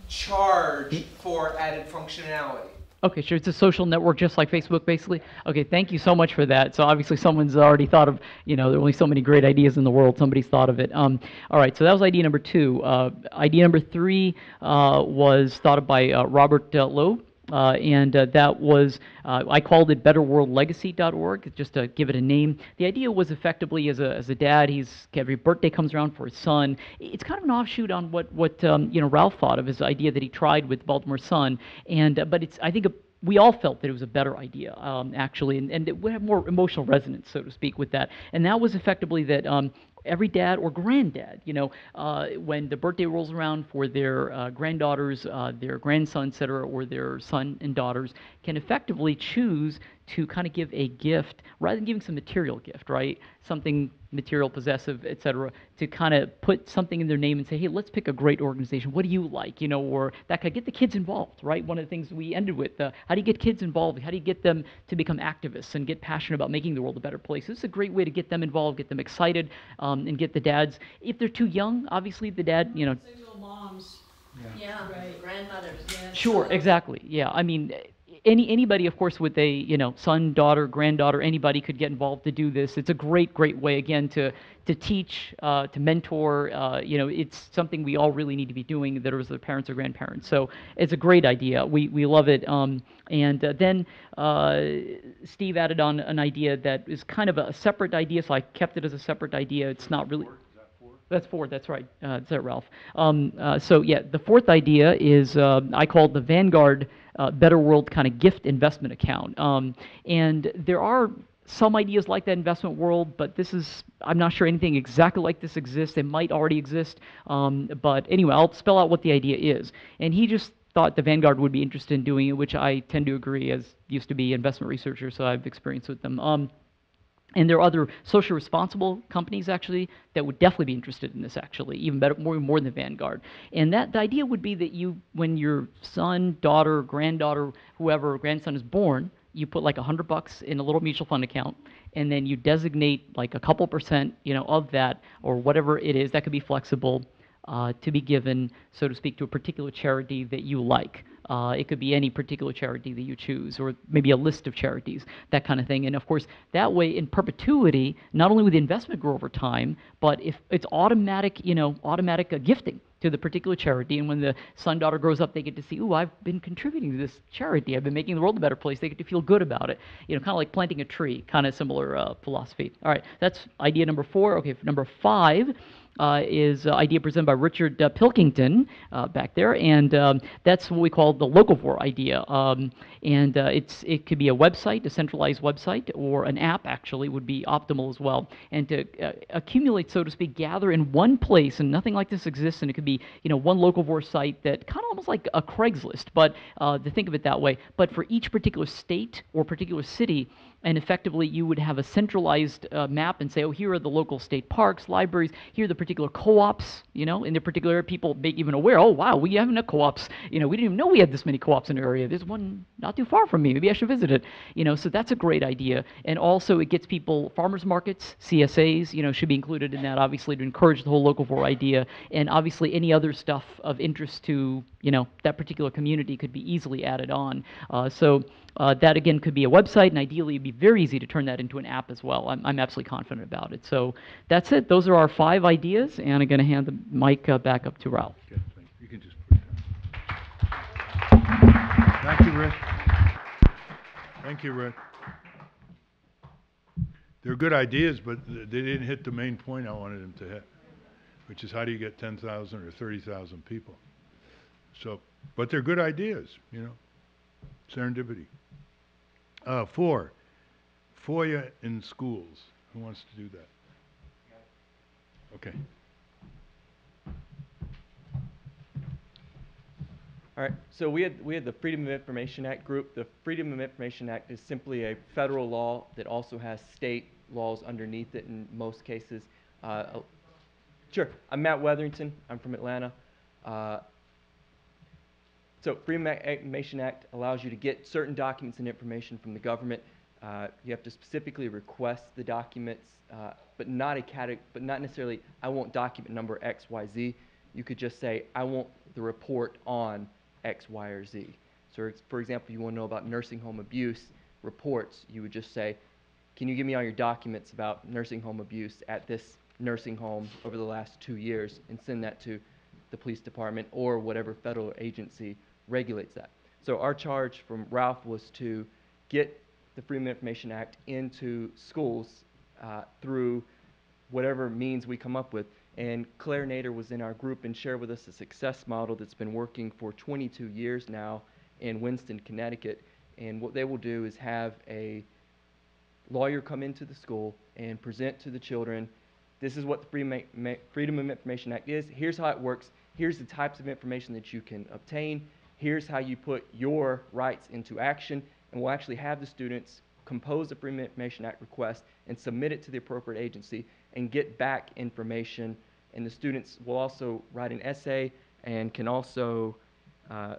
S14: charge for added functionality.
S13: Okay, sure. It's a social network just like Facebook, basically. Okay, thank you so much for that. So obviously someone's already thought of, you know, there are only so many great ideas in the world. Somebody's thought of it. Um, all right, so that was idea number two. Uh, idea number three uh, was thought of by uh, Robert uh, Loeb. Uh, and uh, that was, uh, I called it betterworldlegacy.org, just to give it a name. The idea was effectively, as a, as a dad, he's every birthday comes around for his son. It's kind of an offshoot on what, what um, you know, Ralph thought of his idea that he tried with Baltimore Sun. And, uh, but it's, I think, a, we all felt that it was a better idea, um, actually, and, and it would have more emotional resonance, so to speak, with that. And that was effectively that um, every dad or granddad, you know, uh, when the birthday rolls around for their uh, granddaughters, uh, their grandsons, et cetera, or their son and daughters, can effectively choose to kind of give a gift rather than giving some material gift, right? Something material, possessive, et cetera, to kind of put something in their name and say, hey, let's pick a great organization. What do you like? You know, or that could get the kids involved, right? One of the things we ended with, uh, how do you get kids involved? How do you get them to become activists and get passionate about making the world a better place? This is a great way to get them involved, get them excited, um, and get the dads. If they're too young, obviously the dad, you know,
S5: Single moms.
S12: Yeah,
S5: Right.
S12: grandmothers.
S13: Sure, exactly. Yeah, I mean, any anybody, of course, with a you know son, daughter, granddaughter, anybody could get involved to do this. It's a great, great way again to to teach, uh, to mentor. Uh, you know, it's something we all really need to be doing that are the parents or grandparents. So it's a great idea. We we love it. Um, and uh, then uh, Steve added on an idea that is kind of a separate idea, so I kept it as a separate idea. It's not really. That's four. That's right. Uh, that's Ralph. Um, uh, so yeah, the fourth idea is uh, I call it the Vanguard uh, Better World kind of gift investment account. Um, and there are some ideas like that investment world, but this is I'm not sure anything exactly like this exists. It might already exist. Um, but anyway, I'll spell out what the idea is. And he just thought the Vanguard would be interested in doing it, which I tend to agree as used to be investment researcher, so I've experience with them. Um, and there are other socially responsible companies actually that would definitely be interested in this actually, even better, more, more than Vanguard. And that the idea would be that you, when your son, daughter, granddaughter, whoever, grandson is born, you put like a hundred bucks in a little mutual fund account, and then you designate like a couple percent, you know, of that or whatever it is that could be flexible uh, to be given, so to speak, to a particular charity that you like. Uh, it could be any particular charity that you choose, or maybe a list of charities, that kind of thing. And of course, that way, in perpetuity, not only would the investment grow over time, but if it's automatic, you know, automatic uh, gifting to the particular charity. And when the son daughter grows up, they get to see, oh, I've been contributing to this charity. I've been making the world a better place. They get to feel good about it. You know, kind of like planting a tree, kind of similar uh, philosophy. All right, that's idea number four. Okay, number five is an idea presented by Richard uh, Pilkington uh, back there, and um, that's what we call the locavore idea. Um, and uh, it's it could be a website, a centralized website, or an app. Actually, would be optimal as well. And to uh, accumulate, so to speak, gather in one place, and nothing like this exists. And it could be you know one locavore site that kind of almost like a Craigslist, but uh, to think of it that way. But for each particular state or particular city, and effectively you would have a centralized uh, map and say, oh, here are the local state parks, libraries, here are the particular co-ops, you know, in the particular people make even aware, oh, wow, we have no co-ops, you know, we didn't even know we had this many co-ops in the area. There's one not too far from me, maybe I should visit it, you know, so that's a great idea. And also it gets people, farmers markets, CSAs, you know, should be included in that, obviously, to encourage the whole locavore idea. And obviously any other stuff of interest to, you know, that particular community could be easily added on. Uh, so uh, that again could be a website, and ideally it'd be very easy to turn that into an app as well. I'm, I'm absolutely confident about it. So that's it. Those are our five ideas, and I'm going to hand the mic uh, back up to Ralph.
S1: Thank you. You can just put it down. Thank you, Rick. Thank you, Rick. They're good ideas, but they didn't hit the main point I wanted them to hit, which is how do you get 10,000 or 30,000 people? So, but they're good ideas, you know, serendipity. Uh, four, FOIA in schools. Who wants to do that? Okay.
S15: All right, so we had, we had the Freedom of Information Act group. The Freedom of Information Act is simply a federal law that also has state laws underneath it in most cases. Uh, uh, sure, I'm Matt Weatherington. I'm from Atlanta. Uh, so Freedom Information Act allows you to get certain documents and information from the government. Uh, you have to specifically request the documents, uh, but not a but not necessarily. I want document number X, Y, Z. You could just say I want the report on X, Y, or Z. So, for example, you want to know about nursing home abuse reports. You would just say, "Can you give me all your documents about nursing home abuse at this nursing home over the last two years?" and send that to the police department or whatever federal agency regulates that. So our charge from Ralph was to get the Freedom of Information Act into schools uh, through whatever means we come up with. And Claire Nader was in our group and shared with us a success model that's been working for 22 years now in Winsted, Connecticut. And what they will do is have a lawyer come into the school and present to the children this is what the Freedom, of Information Act is. Here's how it works. Here's the types of information that you can obtain. Here's how you put your rights into action. And we'll actually have the students compose a Freedom of Information Act request and submit it to the appropriate agency and get back information. And the students will also write an essay and can also, uh,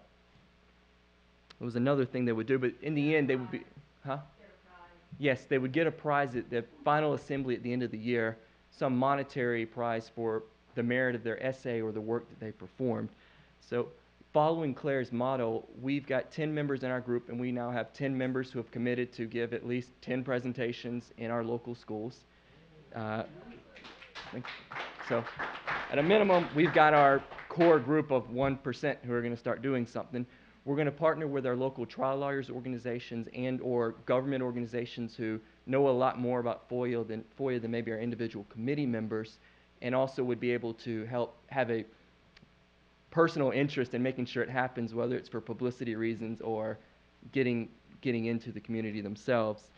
S15: there was another thing they would do, but in the end, they would be, huh? Yes, they would get a prize at the final assembly at the end of the year, some monetary prize for the merit of their essay or the work that they performed. So, following Claire's model, we've got 10 members in our group, and we now have 10 members who have committed to give at least 10 presentations in our local schools. Uh, so, at a minimum, we've got our core group of 1% who are going to start doing something. We're going to partner with our local trial lawyers organizations and or government organizations who know a lot more about FOIA than, FOIA than maybe our individual committee members and also would be able to help have a personal interest in making sure it happens, whether it's for publicity reasons or getting, getting into the community themselves.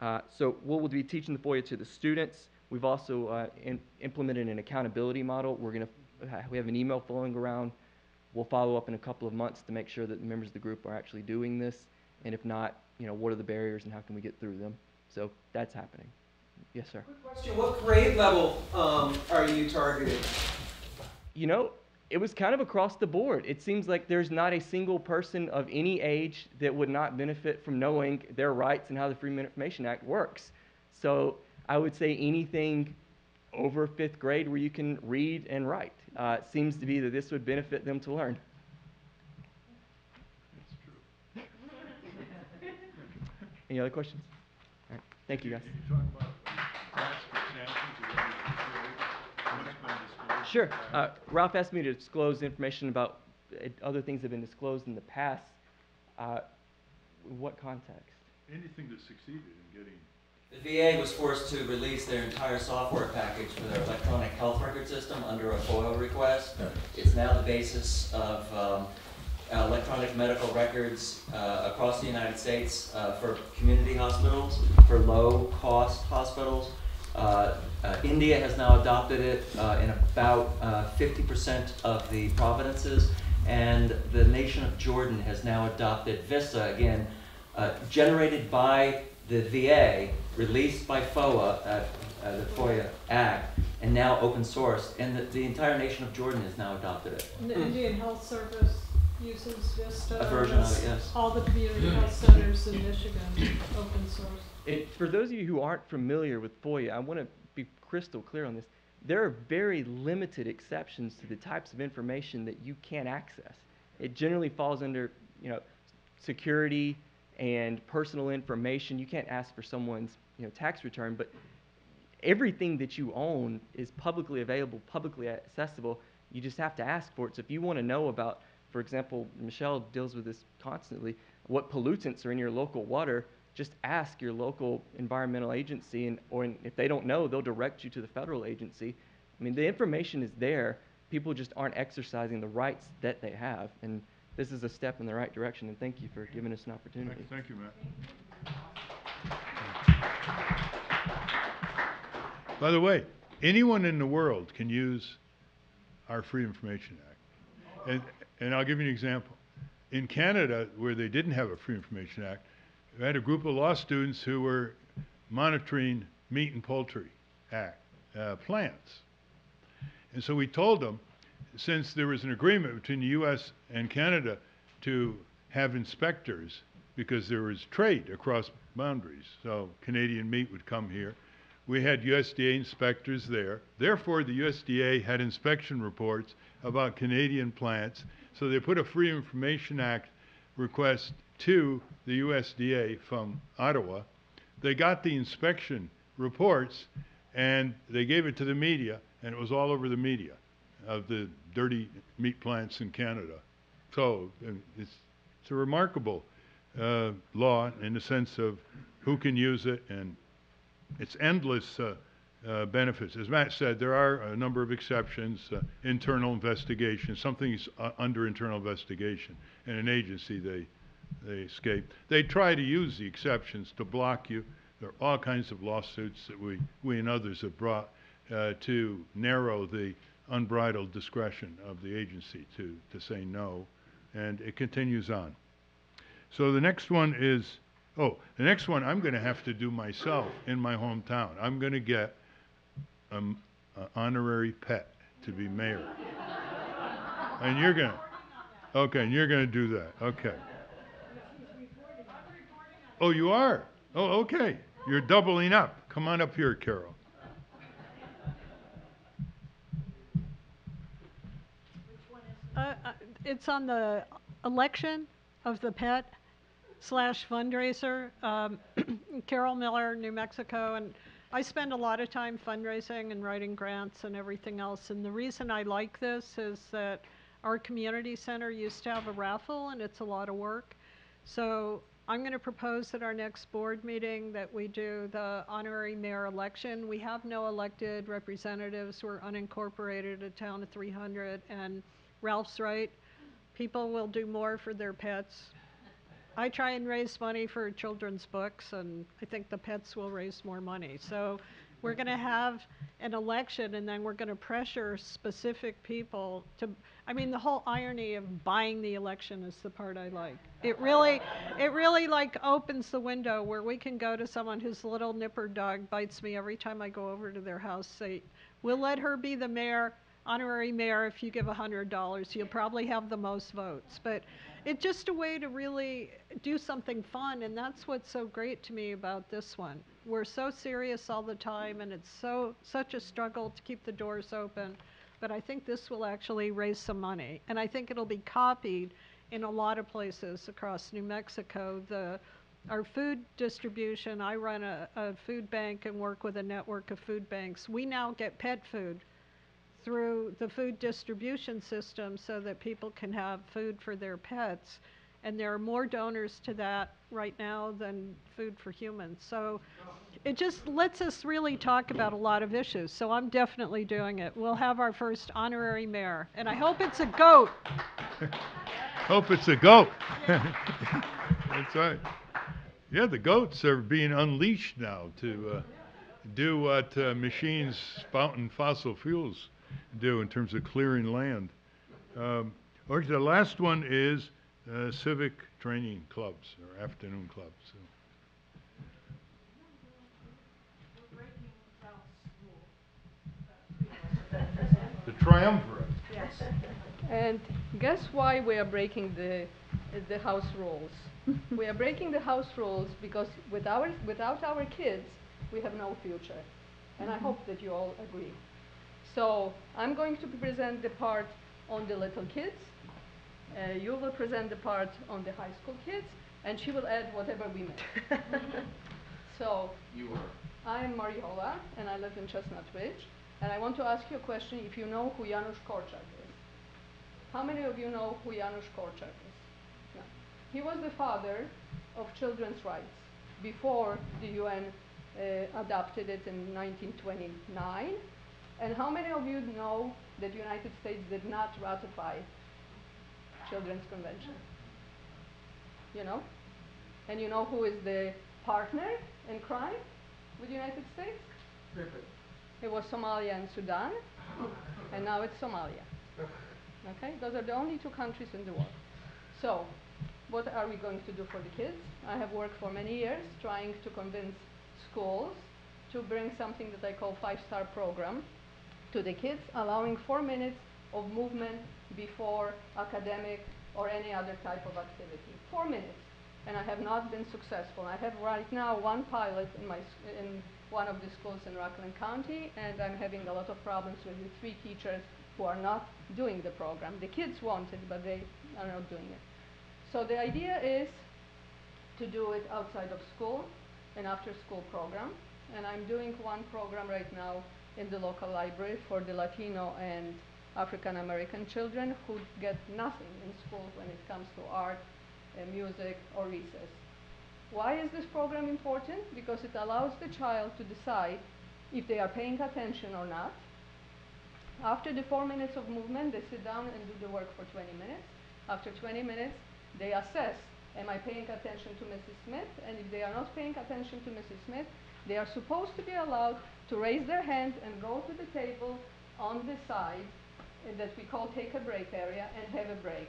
S15: Uh, so we'll be teaching the FOIA to the students. We've also uh, in, implemented an accountability model. We're going to we have an email flowing around We'll follow up in a couple of months to make sure that the members of the group are actually doing this. And if not, you know, what are the barriers and how can we get through them? So that's happening. Yes, sir.
S14: Quick question, what grade level um, are you targeting?
S15: You know, it was kind of across the board. It seems like there's not a single person of any age that would not benefit from knowing their rights and how the Freedom of Information Act works. So I would say anything over fifth grade where you can read and write. Uh, seems to be that this would benefit them to learn.
S1: That's true. <laughs>
S15: Any other questions? All right. Thank you, guys.
S1: Can you talk about class examples of what you've what's been disclosed?
S15: Sure. Uh, Ralph asked me to disclose information about uh, other things that have been disclosed in the past. Uh, what context?
S1: Anything that succeeded in getting
S2: The VA was forced to release their entire software package for their electronic health record system under a FOIA request. It's now the basis of um, electronic medical records uh, across the United States uh, for community hospitals, for low-cost hospitals. Uh, uh, India has now adopted it uh, in about uh, 50% of the provinces, and the nation of Jordan has now adopted Vista, again, uh, generated by the VA, released by FOA, uh, uh, the FOIA Act, and now open source, and the, the entire nation of Jordan has now adopted it.
S5: The Indian Health Service uses Vista.
S2: A version of it, yes.
S5: All the community health centers in Michigan, open source.
S15: It, for those of you who aren't familiar with FOIA, I want to be crystal clear on this. There are very limited exceptions to the types of information that you can't access. It generally falls under, you know, security and personal information. You can't ask for someone's, you know, tax return, but everything that you own is publicly available, publicly accessible. You just have to ask for it. So if you want to know about, for example, Michelle deals with this constantly, what pollutants are in your local water, just ask your local environmental agency, and or if they don't know, they'll direct you to the federal agency. I mean, the information is there. People just aren't exercising the rights that they have, and this is a step in the right direction. And thank you for giving us an opportunity.
S1: Thank, thank you, Matt. By the way, anyone in the world can use our Free Information Act. And, and I'll give you an example. In Canada, where they didn't have a Free Information Act, we had a group of law students who were monitoring meat and poultry act, uh, plants. And so we told them, since there was an agreement between the U.S. and Canada to have inspectors, because there was trade across boundaries, so Canadian meat would come here. We had USDA inspectors there. Therefore, the USDA had inspection reports about Canadian plants. So they put a Free Information Act request to the USDA from Ottawa. They got the inspection reports and they gave it to the media, and it was all over the media of the dirty meat plants in Canada. So it's, it's a remarkable uh, law in the sense of who can use it and it's endless uh, uh, benefits. As Matt said, there are a number of exceptions, uh, internal investigation, something's uh, under internal investigation in an agency, they, they escape. They try to use the exceptions to block you. There are all kinds of lawsuits that we, we and others have brought uh, to narrow the unbridled discretion of the agency to, to say no, and it continues on. So the next one is, oh, the next one I'm going to have to do myself in my hometown. I'm going to get an honorary pet to be mayor. And you're going to, okay, and you're going to do that, okay. Oh, you are? Oh, okay. You're doubling up. Come on up here, Carol.
S16: Uh, uh, It's on the election of the pet slash fundraiser. Um, <clears throat> Carol Miller, New Mexico, and I spend a lot of time fundraising and writing grants and everything else. And the reason I like this is that our community center used to have a raffle, and it's a lot of work. So I'm going to propose at our next board meeting that we do the honorary mayor election. We have no elected representatives. We're unincorporated, a town of 300, and Ralph's right. People will do more for their pets. I try and raise money for children's books, and I think the pets will raise more money. So we're going to have an election, and then we're going to pressure specific people to. I mean, the whole irony of buying the election is the part I like. It really, it really like opens the window where we can go to someone whose little nipper dog bites me every time I go over to their house. Say, we'll let her be the mayor, honorary mayor. If you give a hundred dollars, you'll probably have the most votes. But it's just a way to really do something fun, and that's what's so great to me about this one. We're so serious all the time, and it's so such a struggle to keep the doors open. But I think this will actually raise some money, and I think it'll be copied in a lot of places across New Mexico. The our food distribution, I run a, a food bank and work with a network of food banks. We now get pet food through the food distribution system so that people can have food for their pets. And there are more donors to that right now than food for humans. So it just lets us really talk about a lot of issues. So I'm definitely doing it. We'll have our first honorary mayor, and I hope it's a goat. <laughs>
S1: Hope it's a goat. <laughs> That's right. Yeah, the goats are being unleashed now to uh, do what uh, machines spouting fossil fuels do in terms of clearing land. Um, okay, the last one is uh, civic training clubs or afternoon clubs. So. The triumvirate.
S17: Yes. And guess why we are breaking the, the house rules? <laughs> we are breaking the house rules because with our, without our kids, we have no future. And I hope that you all agree. So I'm going to present the part on the little kids. Uh, you will present the part on the high school kids, and she will add whatever we miss. <laughs> so
S14: You are.
S17: I'm Mariola, and I live in Chestnut Ridge. And I want to ask you a question if you know who Janusz Korczak is. How many of you know who Janusz Korczak is? No. He was the father of children's rights before the UN uh, adopted it in 1929. And how many of you know that the United States did not ratify Children's Convention? You know? And you know who is the partner in crime with the United States? It was Somalia and Sudan, and now it's Somalia. Okay, those are the only two countries in the world. So, what are we going to do for the kids? I have worked for many years trying to convince schools to bring something that I call five-star program to the kids, allowing four minutes of movement before academic or any other type of activity. Four minutes. And I have not been successful. I have right now one pilot in my in one of the schools in Rockland County, and I'm having a lot of problems with the three teachers who are not doing the program. The kids want it, but they are not doing it. So the idea is to do it outside of school, an after-school program, and I'm doing one program right now in the local library for the Latino and African American children who get nothing in school when it comes to art, uh, music, or recess. Why is this program important? Because it allows the child to decide if they are paying attention or not. After the four minutes of movement, they sit down and do the work for 20 minutes. After 20 minutes, they assess, am I paying attention to Mrs. Smith? And if they are not paying attention to Mrs. Smith, They are supposed to be allowed to raise their hand and go to the table on the side that we call take a break area and have a break.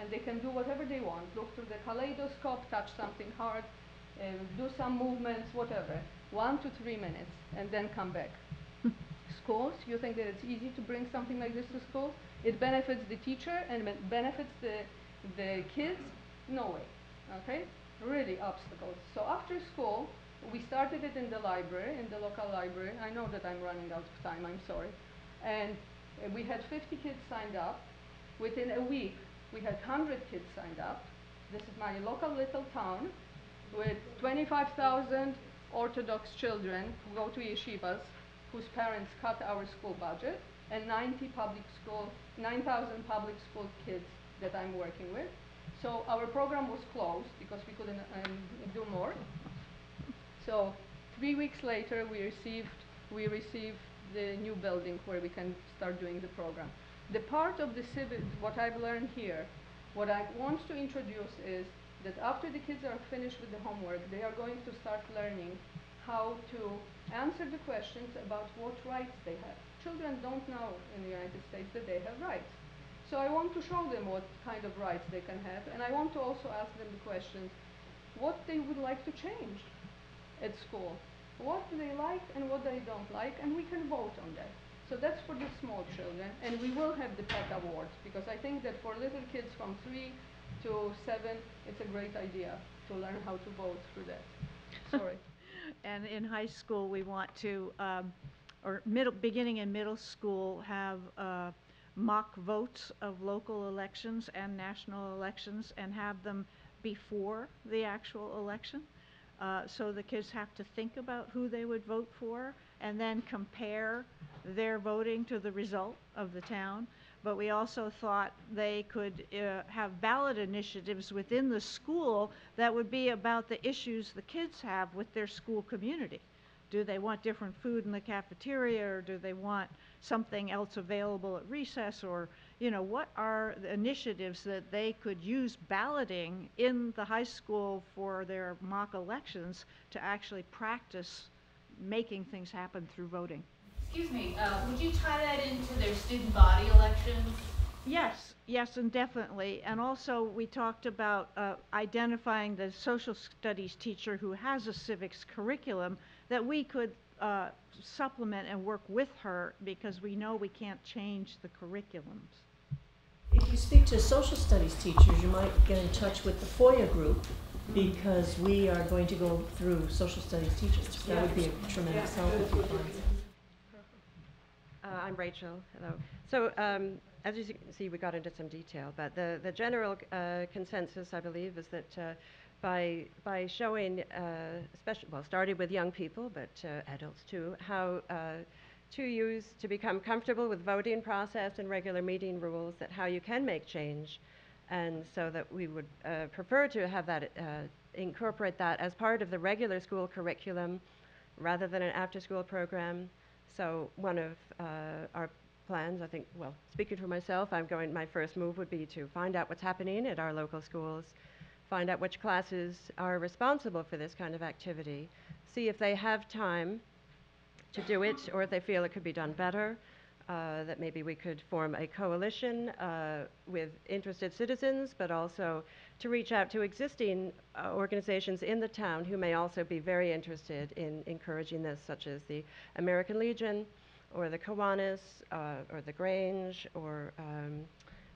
S17: And they can do whatever they want, look through the kaleidoscope, touch something hard, uh, do some movements, whatever. One to three minutes, and then come back. <laughs> Schools, you think that it's easy to bring something like this to school? It benefits the teacher and it benefits the, the kids? No way, okay? Really obstacles. So after school, we started it in the library, in the local library. I know that I'm running out of time, I'm sorry. And we had 50 kids signed up. Within a week, we had 100 kids signed up. This is my local little town with 25,000 Orthodox children who go to yeshivas, whose parents cut our school budget, and 90 public school, 9,000 public school kids that I'm working with. So our program was closed because we couldn't um, do more. So three weeks later, we received we received the new building where we can start doing the program. The part of the civic, what I've learned here, what I want to introduce is that after the kids are finished with the homework, they are going to start learning how to answer the questions about what rights they have. Children don't know in the United States that they have rights. So I want to show them what kind of rights they can have, and I want to also ask them the questions, what they would like to change at school, what they like and what they don't like, and we can vote on that. So that's for the small children, and we will have the PET awards, because I think that for little kids from three to seven, it's a great idea to learn how to vote through that. <laughs> Sorry.
S5: And in high school, we want to, um, or middle, beginning in middle school, have uh, mock votes of local elections and national elections and have them before the actual election. Uh, so the kids have to think about who they would vote for and then compare their voting to the result of the town. But we also thought they could uh, have ballot initiatives within the school that would be about the issues the kids have with their school community. Do they want different food in the cafeteria or do they want something else available at recess or, you know, what are the initiatives that they could use balloting in the high school for their mock elections to actually practice making things happen through voting?
S10: Excuse me, uh, would you tie that into their student body elections?
S5: Yes, yes, and definitely. And also, we talked about uh, identifying the social studies teacher who has a civics curriculum that we could uh, supplement and work with her because we know we can't change the curriculums.
S6: If you speak to social studies teachers, you might get in touch with the FOIA group because we are going to go through social studies teachers. That would be a tremendous help if you find
S18: Uh, I'm Rachel. Hello. So, um, as you can see, we got into some detail, but the, the general uh, consensus, I believe, is that uh, by, by showing, uh, especially, well, started with young people, but uh, adults too, how uh, to use, to become comfortable with voting process and regular meeting rules, that how you can make change, and so that we would prefer to have that, incorporate that as part of the regular school curriculum rather than an after-school program. So one of uh, our plans, I think, well, speaking for myself, I'm going, my first move would be to find out what's happening at our local schools, find out which classes are responsible for this kind of activity, see if they have time to do it or if they feel it could be done better, uh, that maybe we could form a coalition uh, with interested citizens, but also to reach out to existing uh, organizations in the town who may also be very interested in encouraging this, such as the American Legion or the Kiwanis uh, or the Grange or um,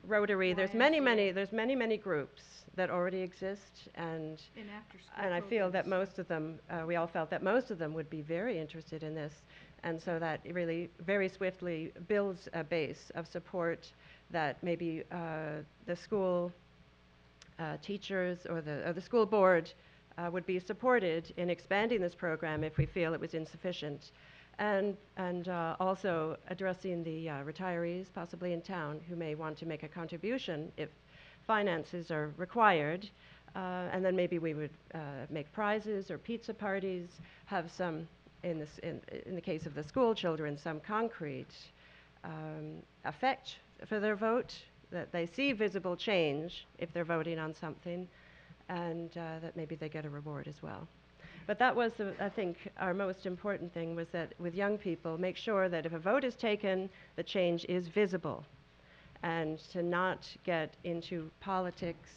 S18: Rotary. There's many, many, there's many, many groups that already exist, and
S5: In after-school
S18: and I feel that
S5: programs.
S18: most of them, uh, we all felt that most of them would be very interested in this, and so that it really very swiftly builds a base of support that maybe uh, the school uh, teachers or the, or the school board uh, would be supported in expanding this program if we feel it was insufficient. And, and uh, also addressing the uh, retirees, possibly in town, who may want to make a contribution if finances are required. Uh, and then maybe we would make prizes or pizza parties, have some, in, this, in, in the case of the school children, some concrete um, effect for their vote, that they see visible change if they're voting on something, and uh, that maybe they get a reward as well. But that was, I think, our most important thing was that with young people, make sure that if a vote is taken, the change is visible, and to not get into politics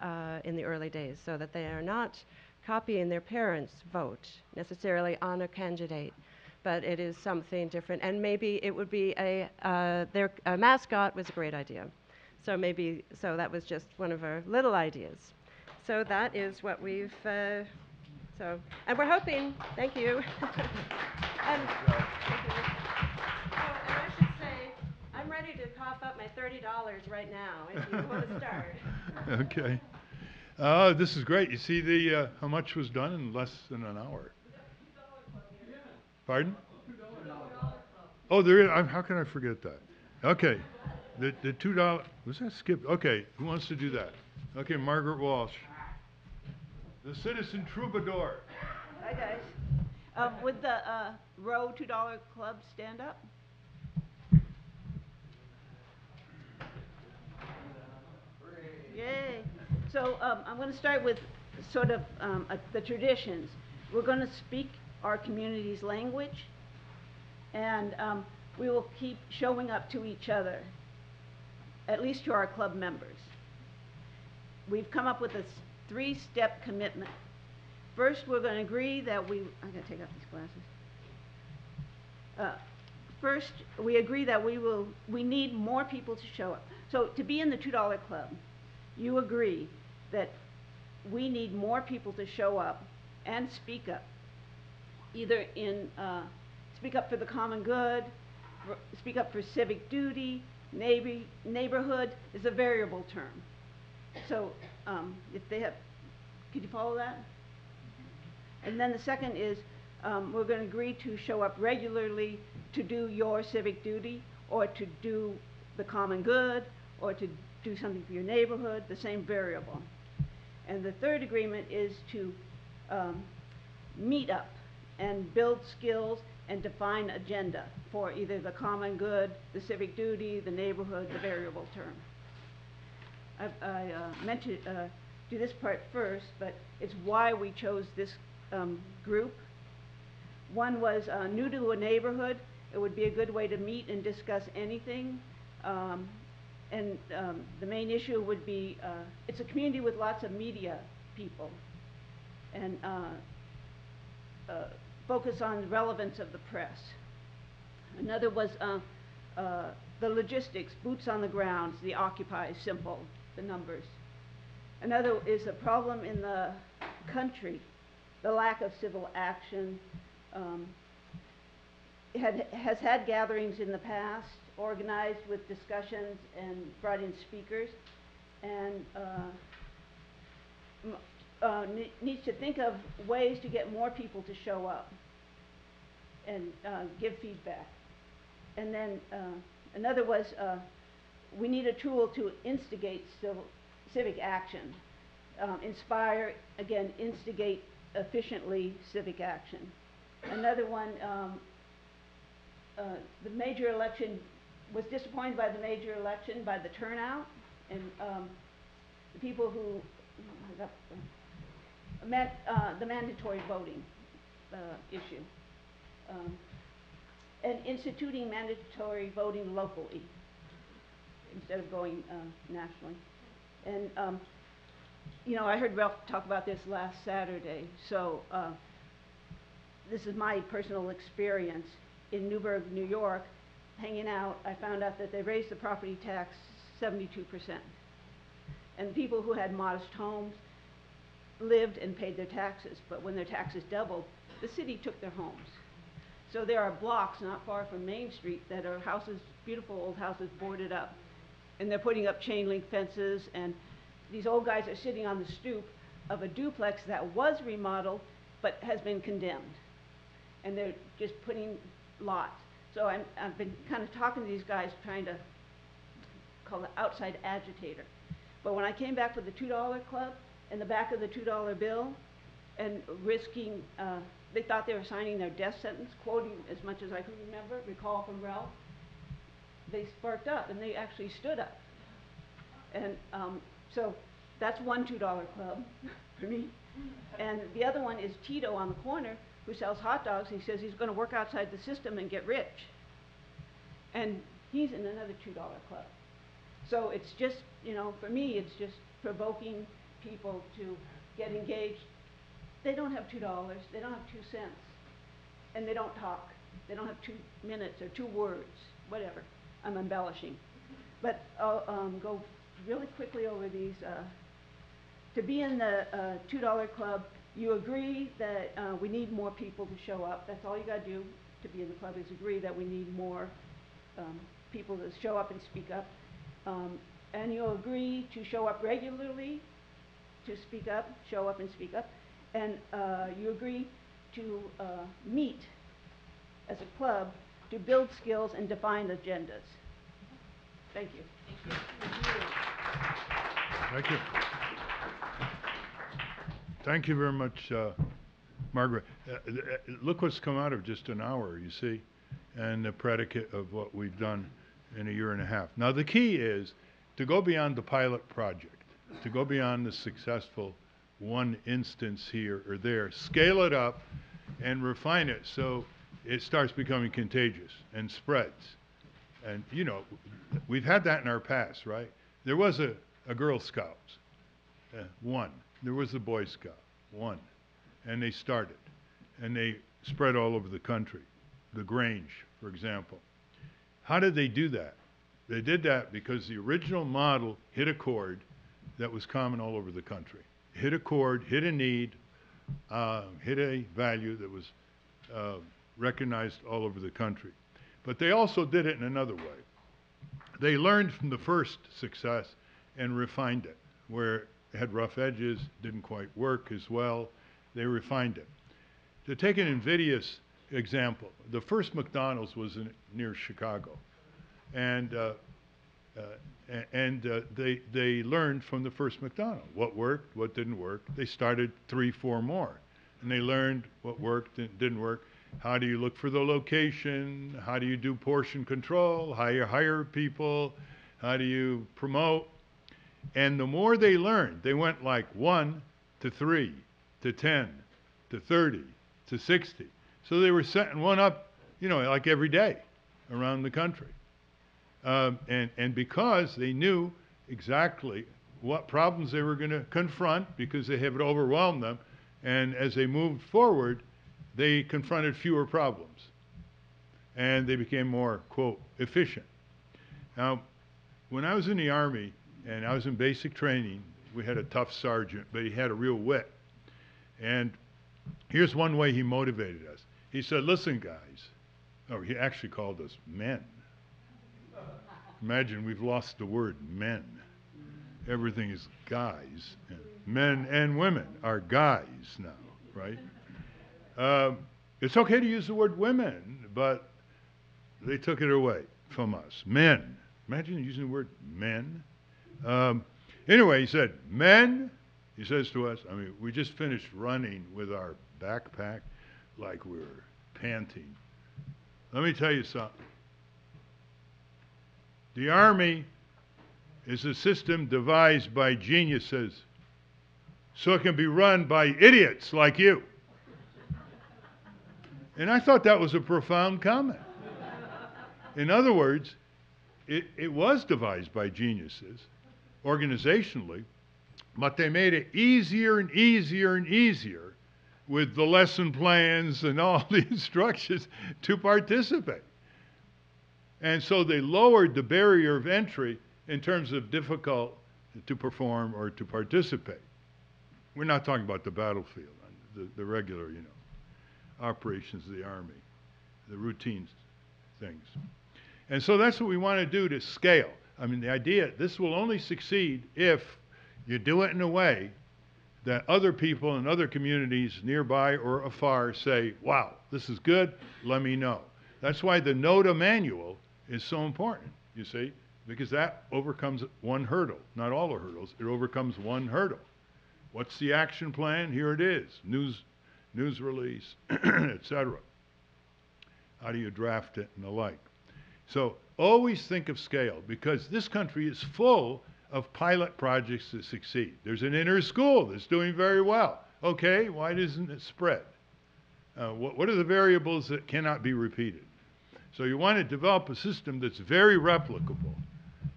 S18: uh, in the early days, so that they are not copying their parents' vote necessarily on a candidate, but it is something different. And maybe it would be a uh, their a mascot was a great idea. So maybe so that was just one of our little ideas. So that is what we've. Uh, so and we're hoping. Thank you. and, <laughs> thank you. Oh, and I should say, I'm ready to cough up my thirty dollars right now if you want to <laughs> start.
S1: Okay. Uh, this is great. You see the, uh, how much was done in less than an hour? Pardon? Oh, there is, I'm, how can I forget that? Okay, the, the two dollar, was that skipped? Okay, who wants to do that? Okay, Margaret Walsh. The Citizen Troubadour.
S19: Hi, guys. Um, would the, uh, Rowe Two Dollar Club stand up? Yay. So, um, I'm gonna start with sort of, um, uh, the traditions. We're gonna speak our community's language, and, um, we will keep showing up to each other, at least to our club members. We've come up with a three-step commitment. First, we're gonna agree that we, I gotta take off these glasses. Uh, First, we agree that we will, we need more people to show up. So to be in the two dollar club, you agree that we need more people to show up and speak up. Either in, uh, speak up for the common good, speak up for civic duty, neighbor, neighborhood is a variable term. So, um, if they have, could you follow that? And then the second is, um, we're gonna agree to show up regularly to do your civic duty, or to do the common good, or to do something for your neighborhood, the same variable. And the third agreement is to, um, meet up and build skills and define agenda for either the common good, the civic duty, the neighborhood, the variable term. I, I uh, meant to uh, do this part first, but it's why we chose this um, group. One was uh, new to a neighborhood. It would be a good way to meet and discuss anything. Um, and um, the main issue would be uh, it's a community with lots of media people. And uh, uh, focus on the relevance of the press. Another was the logistics, boots on the ground, the occupy, simple, the numbers. Another is a problem in the country, the lack of civil action. Um, had, has had gatherings in the past, organized with discussions and brought in speakers, and uh, uh, ne- needs to think of ways to get more people to show up and uh, give feedback. And then uh, another was uh, we need a tool to instigate civil, civic action, um, inspire, again, instigate efficiently civic action. Another one, um, uh, the major election was disappointed by the major election by the turnout and um, the people who uh, met uh, the mandatory voting uh, issue. Um, and instituting mandatory voting locally instead of going uh, nationally. And um, you know, I heard Ralph talk about this last Saturday, so uh, this is my personal experience in Newburgh, New York, hanging out. I found out that they raised the property tax 72%. And people who had modest homes lived and paid their taxes, but when their taxes doubled, the city took their homes. So there are blocks not far from Main Street that are houses, beautiful old houses boarded up. And they're putting up chain link fences and these old guys are sitting on the stoop of a duplex that was remodeled but has been condemned. And they're just putting lots. So I'm, I've been kind of talking to these guys, trying to call it outside agitator. But when I came back with the two dollar club, in the back of the two dollar bill, and risking, uh, they thought they were signing their death sentence, quoting as much as I can remember, recall from Ralph, they sparked up and they actually stood up. And um, so That's one $2 club <laughs> for me. And the other one is Tito on the corner, who sells hot dogs. He says he's going to work outside the system and get rich. And he's in another $2 club. So it's just, you know, for me, it's just provoking people to get engaged. They don't have $2, they don't have 2 cents, and they don't talk. They don't have two minutes or two words, whatever. I'm embellishing. But I'll um, go really quickly over these. Uh, to be in the uh, $2 club, you agree that uh, we need more people to show up. That's all you got to do to be in the club is agree that we need more um, people to show up and speak up. Um, and you agree to show up regularly, to speak up, show up and speak up. And uh, you agree to uh, meet as a club to build skills and define agendas. Thank you.
S1: Thank you. Thank you very much, uh, Margaret. Uh, uh, uh, Look what's come out of just an hour, you see, and the predicate of what we've done in a year and a half. Now, the key is to go beyond the pilot project, to go beyond the successful one instance here or there, scale it up and refine it so it starts becoming contagious and spreads. And, you know, we've had that in our past, right? There was a, a Girl Scouts, uh, one. There was a Boy Scout, one. And they started. And they spread all over the country. The Grange, for example. How did they do that? They did that because the original model hit a chord that was common all over the country. Hit a chord, hit a need, uh, hit a value that was uh, recognized all over the country. But they also did it in another way. They learned from the first success and refined it, where it had rough edges, didn't quite work as well. They refined it. To take an invidious example, the first McDonald's was in, near Chicago. And, uh, uh, and uh, they, they learned from the first McDonald's what worked, what didn't work. They started three, four more. And they learned what worked and didn't work. How do you look for the location? How do you do portion control? How you hire people? How do you promote? And the more they learned, they went like one to three to 10 to 30 to 60. So they were setting one up, you know, like every day around the country. Um, and, and because they knew exactly what problems they were going to confront because they have it overwhelmed them, and as they moved forward, they confronted fewer problems. And they became more, quote, efficient. Now, when I was in the Army and I was in basic training, we had a tough sergeant, but he had a real wit. And here's one way he motivated us. He said, listen, guys, or he actually called us men. Imagine we've lost the word men. Everything is guys. And men and women are guys now, right? Um, it's okay to use the word women, but they took it away from us. Men. Imagine using the word men. Um, anyway, he said, Men, he says to us, I mean, we just finished running with our backpack like we were panting. Let me tell you something. The Army is a system devised by geniuses so it can be run by idiots like you. And I thought that was a profound comment. In other words, it, it was devised by geniuses organizationally, but they made it easier and easier and easier with the lesson plans and all <laughs> the instructions to participate. And so they lowered the barrier of entry in terms of difficult to perform or to participate. We're not talking about the battlefield, the, the regular, you know, operations of the Army, the routine things. And so that's what we want to do to scale. I mean, the idea, this will only succeed if you do it in a way that other people in other communities nearby or afar say, wow, this is good, let me know. That's why the NOTA manual is so important, you see, because that overcomes one hurdle. Not all the hurdles, it overcomes one hurdle. What's the action plan? Here it is. News, news release, <clears throat> etc. How do you draft it and the like? So always think of scale because this country is full of pilot projects that succeed. There's an inner school that's doing very well. Okay, why doesn't it spread? Uh, what, what are the variables that cannot be repeated? So you want to develop a system that's very replicable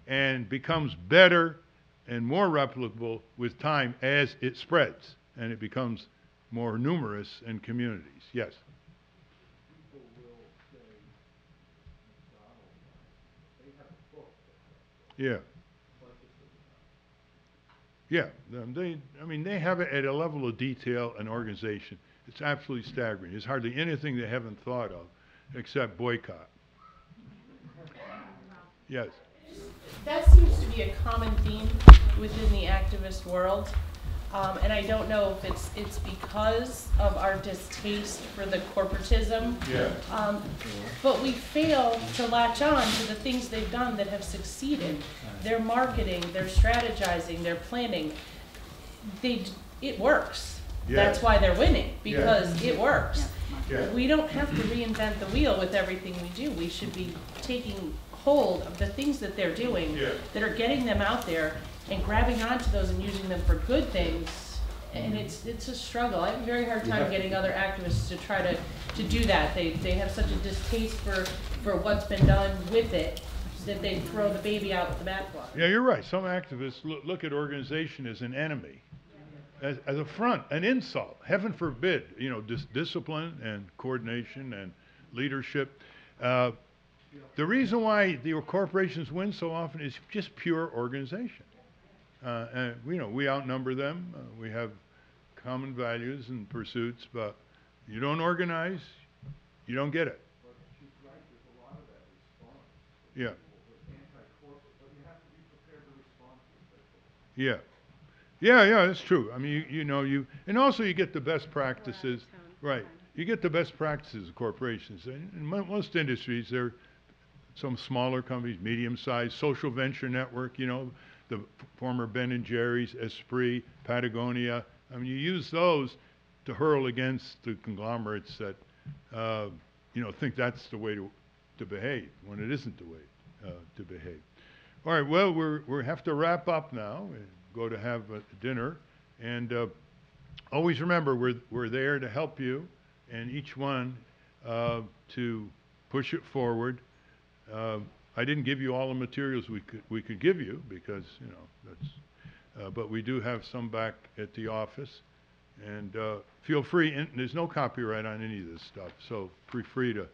S1: and becomes better and more replicable with time as it spreads and it becomes more numerous in communities. Yes. Yeah. Yeah, they, I mean, they have it at a level of detail and organization. It's absolutely staggering. There's hardly anything they haven't thought of except boycott. Yes.
S20: That seems to be a common theme within the activist world. Um, and I don't know if it's, it's because of our distaste for the corporatism.
S1: Yeah.
S20: Um, but we fail to latch on to the things they've done that have succeeded. Their marketing, their strategizing, their planning. They, it works. That's why they're winning,
S1: Yeah.
S20: because it works.
S1: Yeah.
S20: We don't have to reinvent the wheel with everything we do. We should be taking hold of the things that they're doing
S1: Yeah.
S20: that are getting them out there and grabbing onto those and using them for good things. And it's, it's a struggle. I have a very hard time
S1: have-
S20: getting other activists to try to, to do that. They, they have such a distaste for, for what's been done with it that they throw the baby out with the bathwater.
S1: Yeah, you're right. Some activists look, look at organization as an enemy, as, as a front, an insult. Heaven forbid, you know, dis- discipline and coordination and leadership. Uh, the reason why the corporations win so often is just pure organization. Uh, and you know, we outnumber them. Uh, we have common values and pursuits, but you don't organize, you don't get it. Yeah. Yeah. Yeah, yeah, that's true. I mean, you, you know, you, and also you get the best practices, right. You get the best practices of corporations. And in most industries, they're some smaller companies, medium-sized, social venture network, you know, the former Ben and Jerry's, Esprit, Patagonia. I mean, you use those to hurl against the conglomerates that, uh, you know, think that's the way to, to behave, when it isn't the way uh, to behave. All right, well, we're, we have to wrap up now and go to have uh, dinner. And uh, always remember, we're, we're there to help you and each one uh, to push it forward. I didn't give you all the materials we could, we could give you because, you know, that's, uh, but we do have some back at the office. And uh, feel free, and there's no copyright on any of this stuff, so feel free to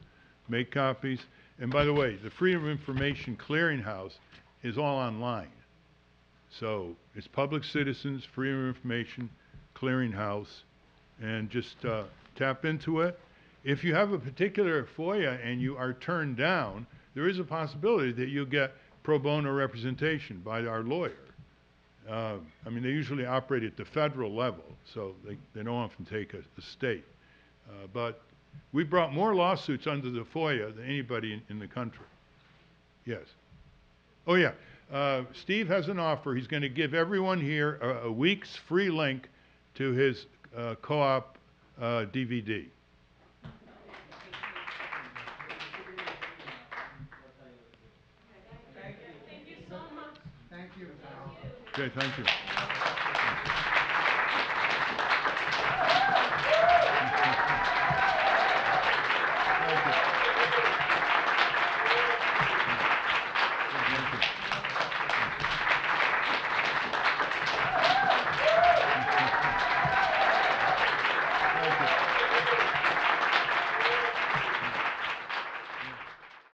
S1: make copies. And by the way, the Freedom of Information Clearinghouse is all online. So it's Public Citizens Freedom of Information Clearinghouse, and just uh, tap into it. If you have a particular FOIA and you are turned down, there is a possibility that you'll get pro bono representation by our lawyer. Uh, I mean, they usually operate at the federal level, so they, they don't often take a, a state. Uh, but we brought more lawsuits under the FOIA than anybody in, in the country. Yes. Oh, yeah. Uh, Steve has an offer. He's going to give everyone here a, a week's free link to his uh, co-op uh, DVD. Okay, thank you.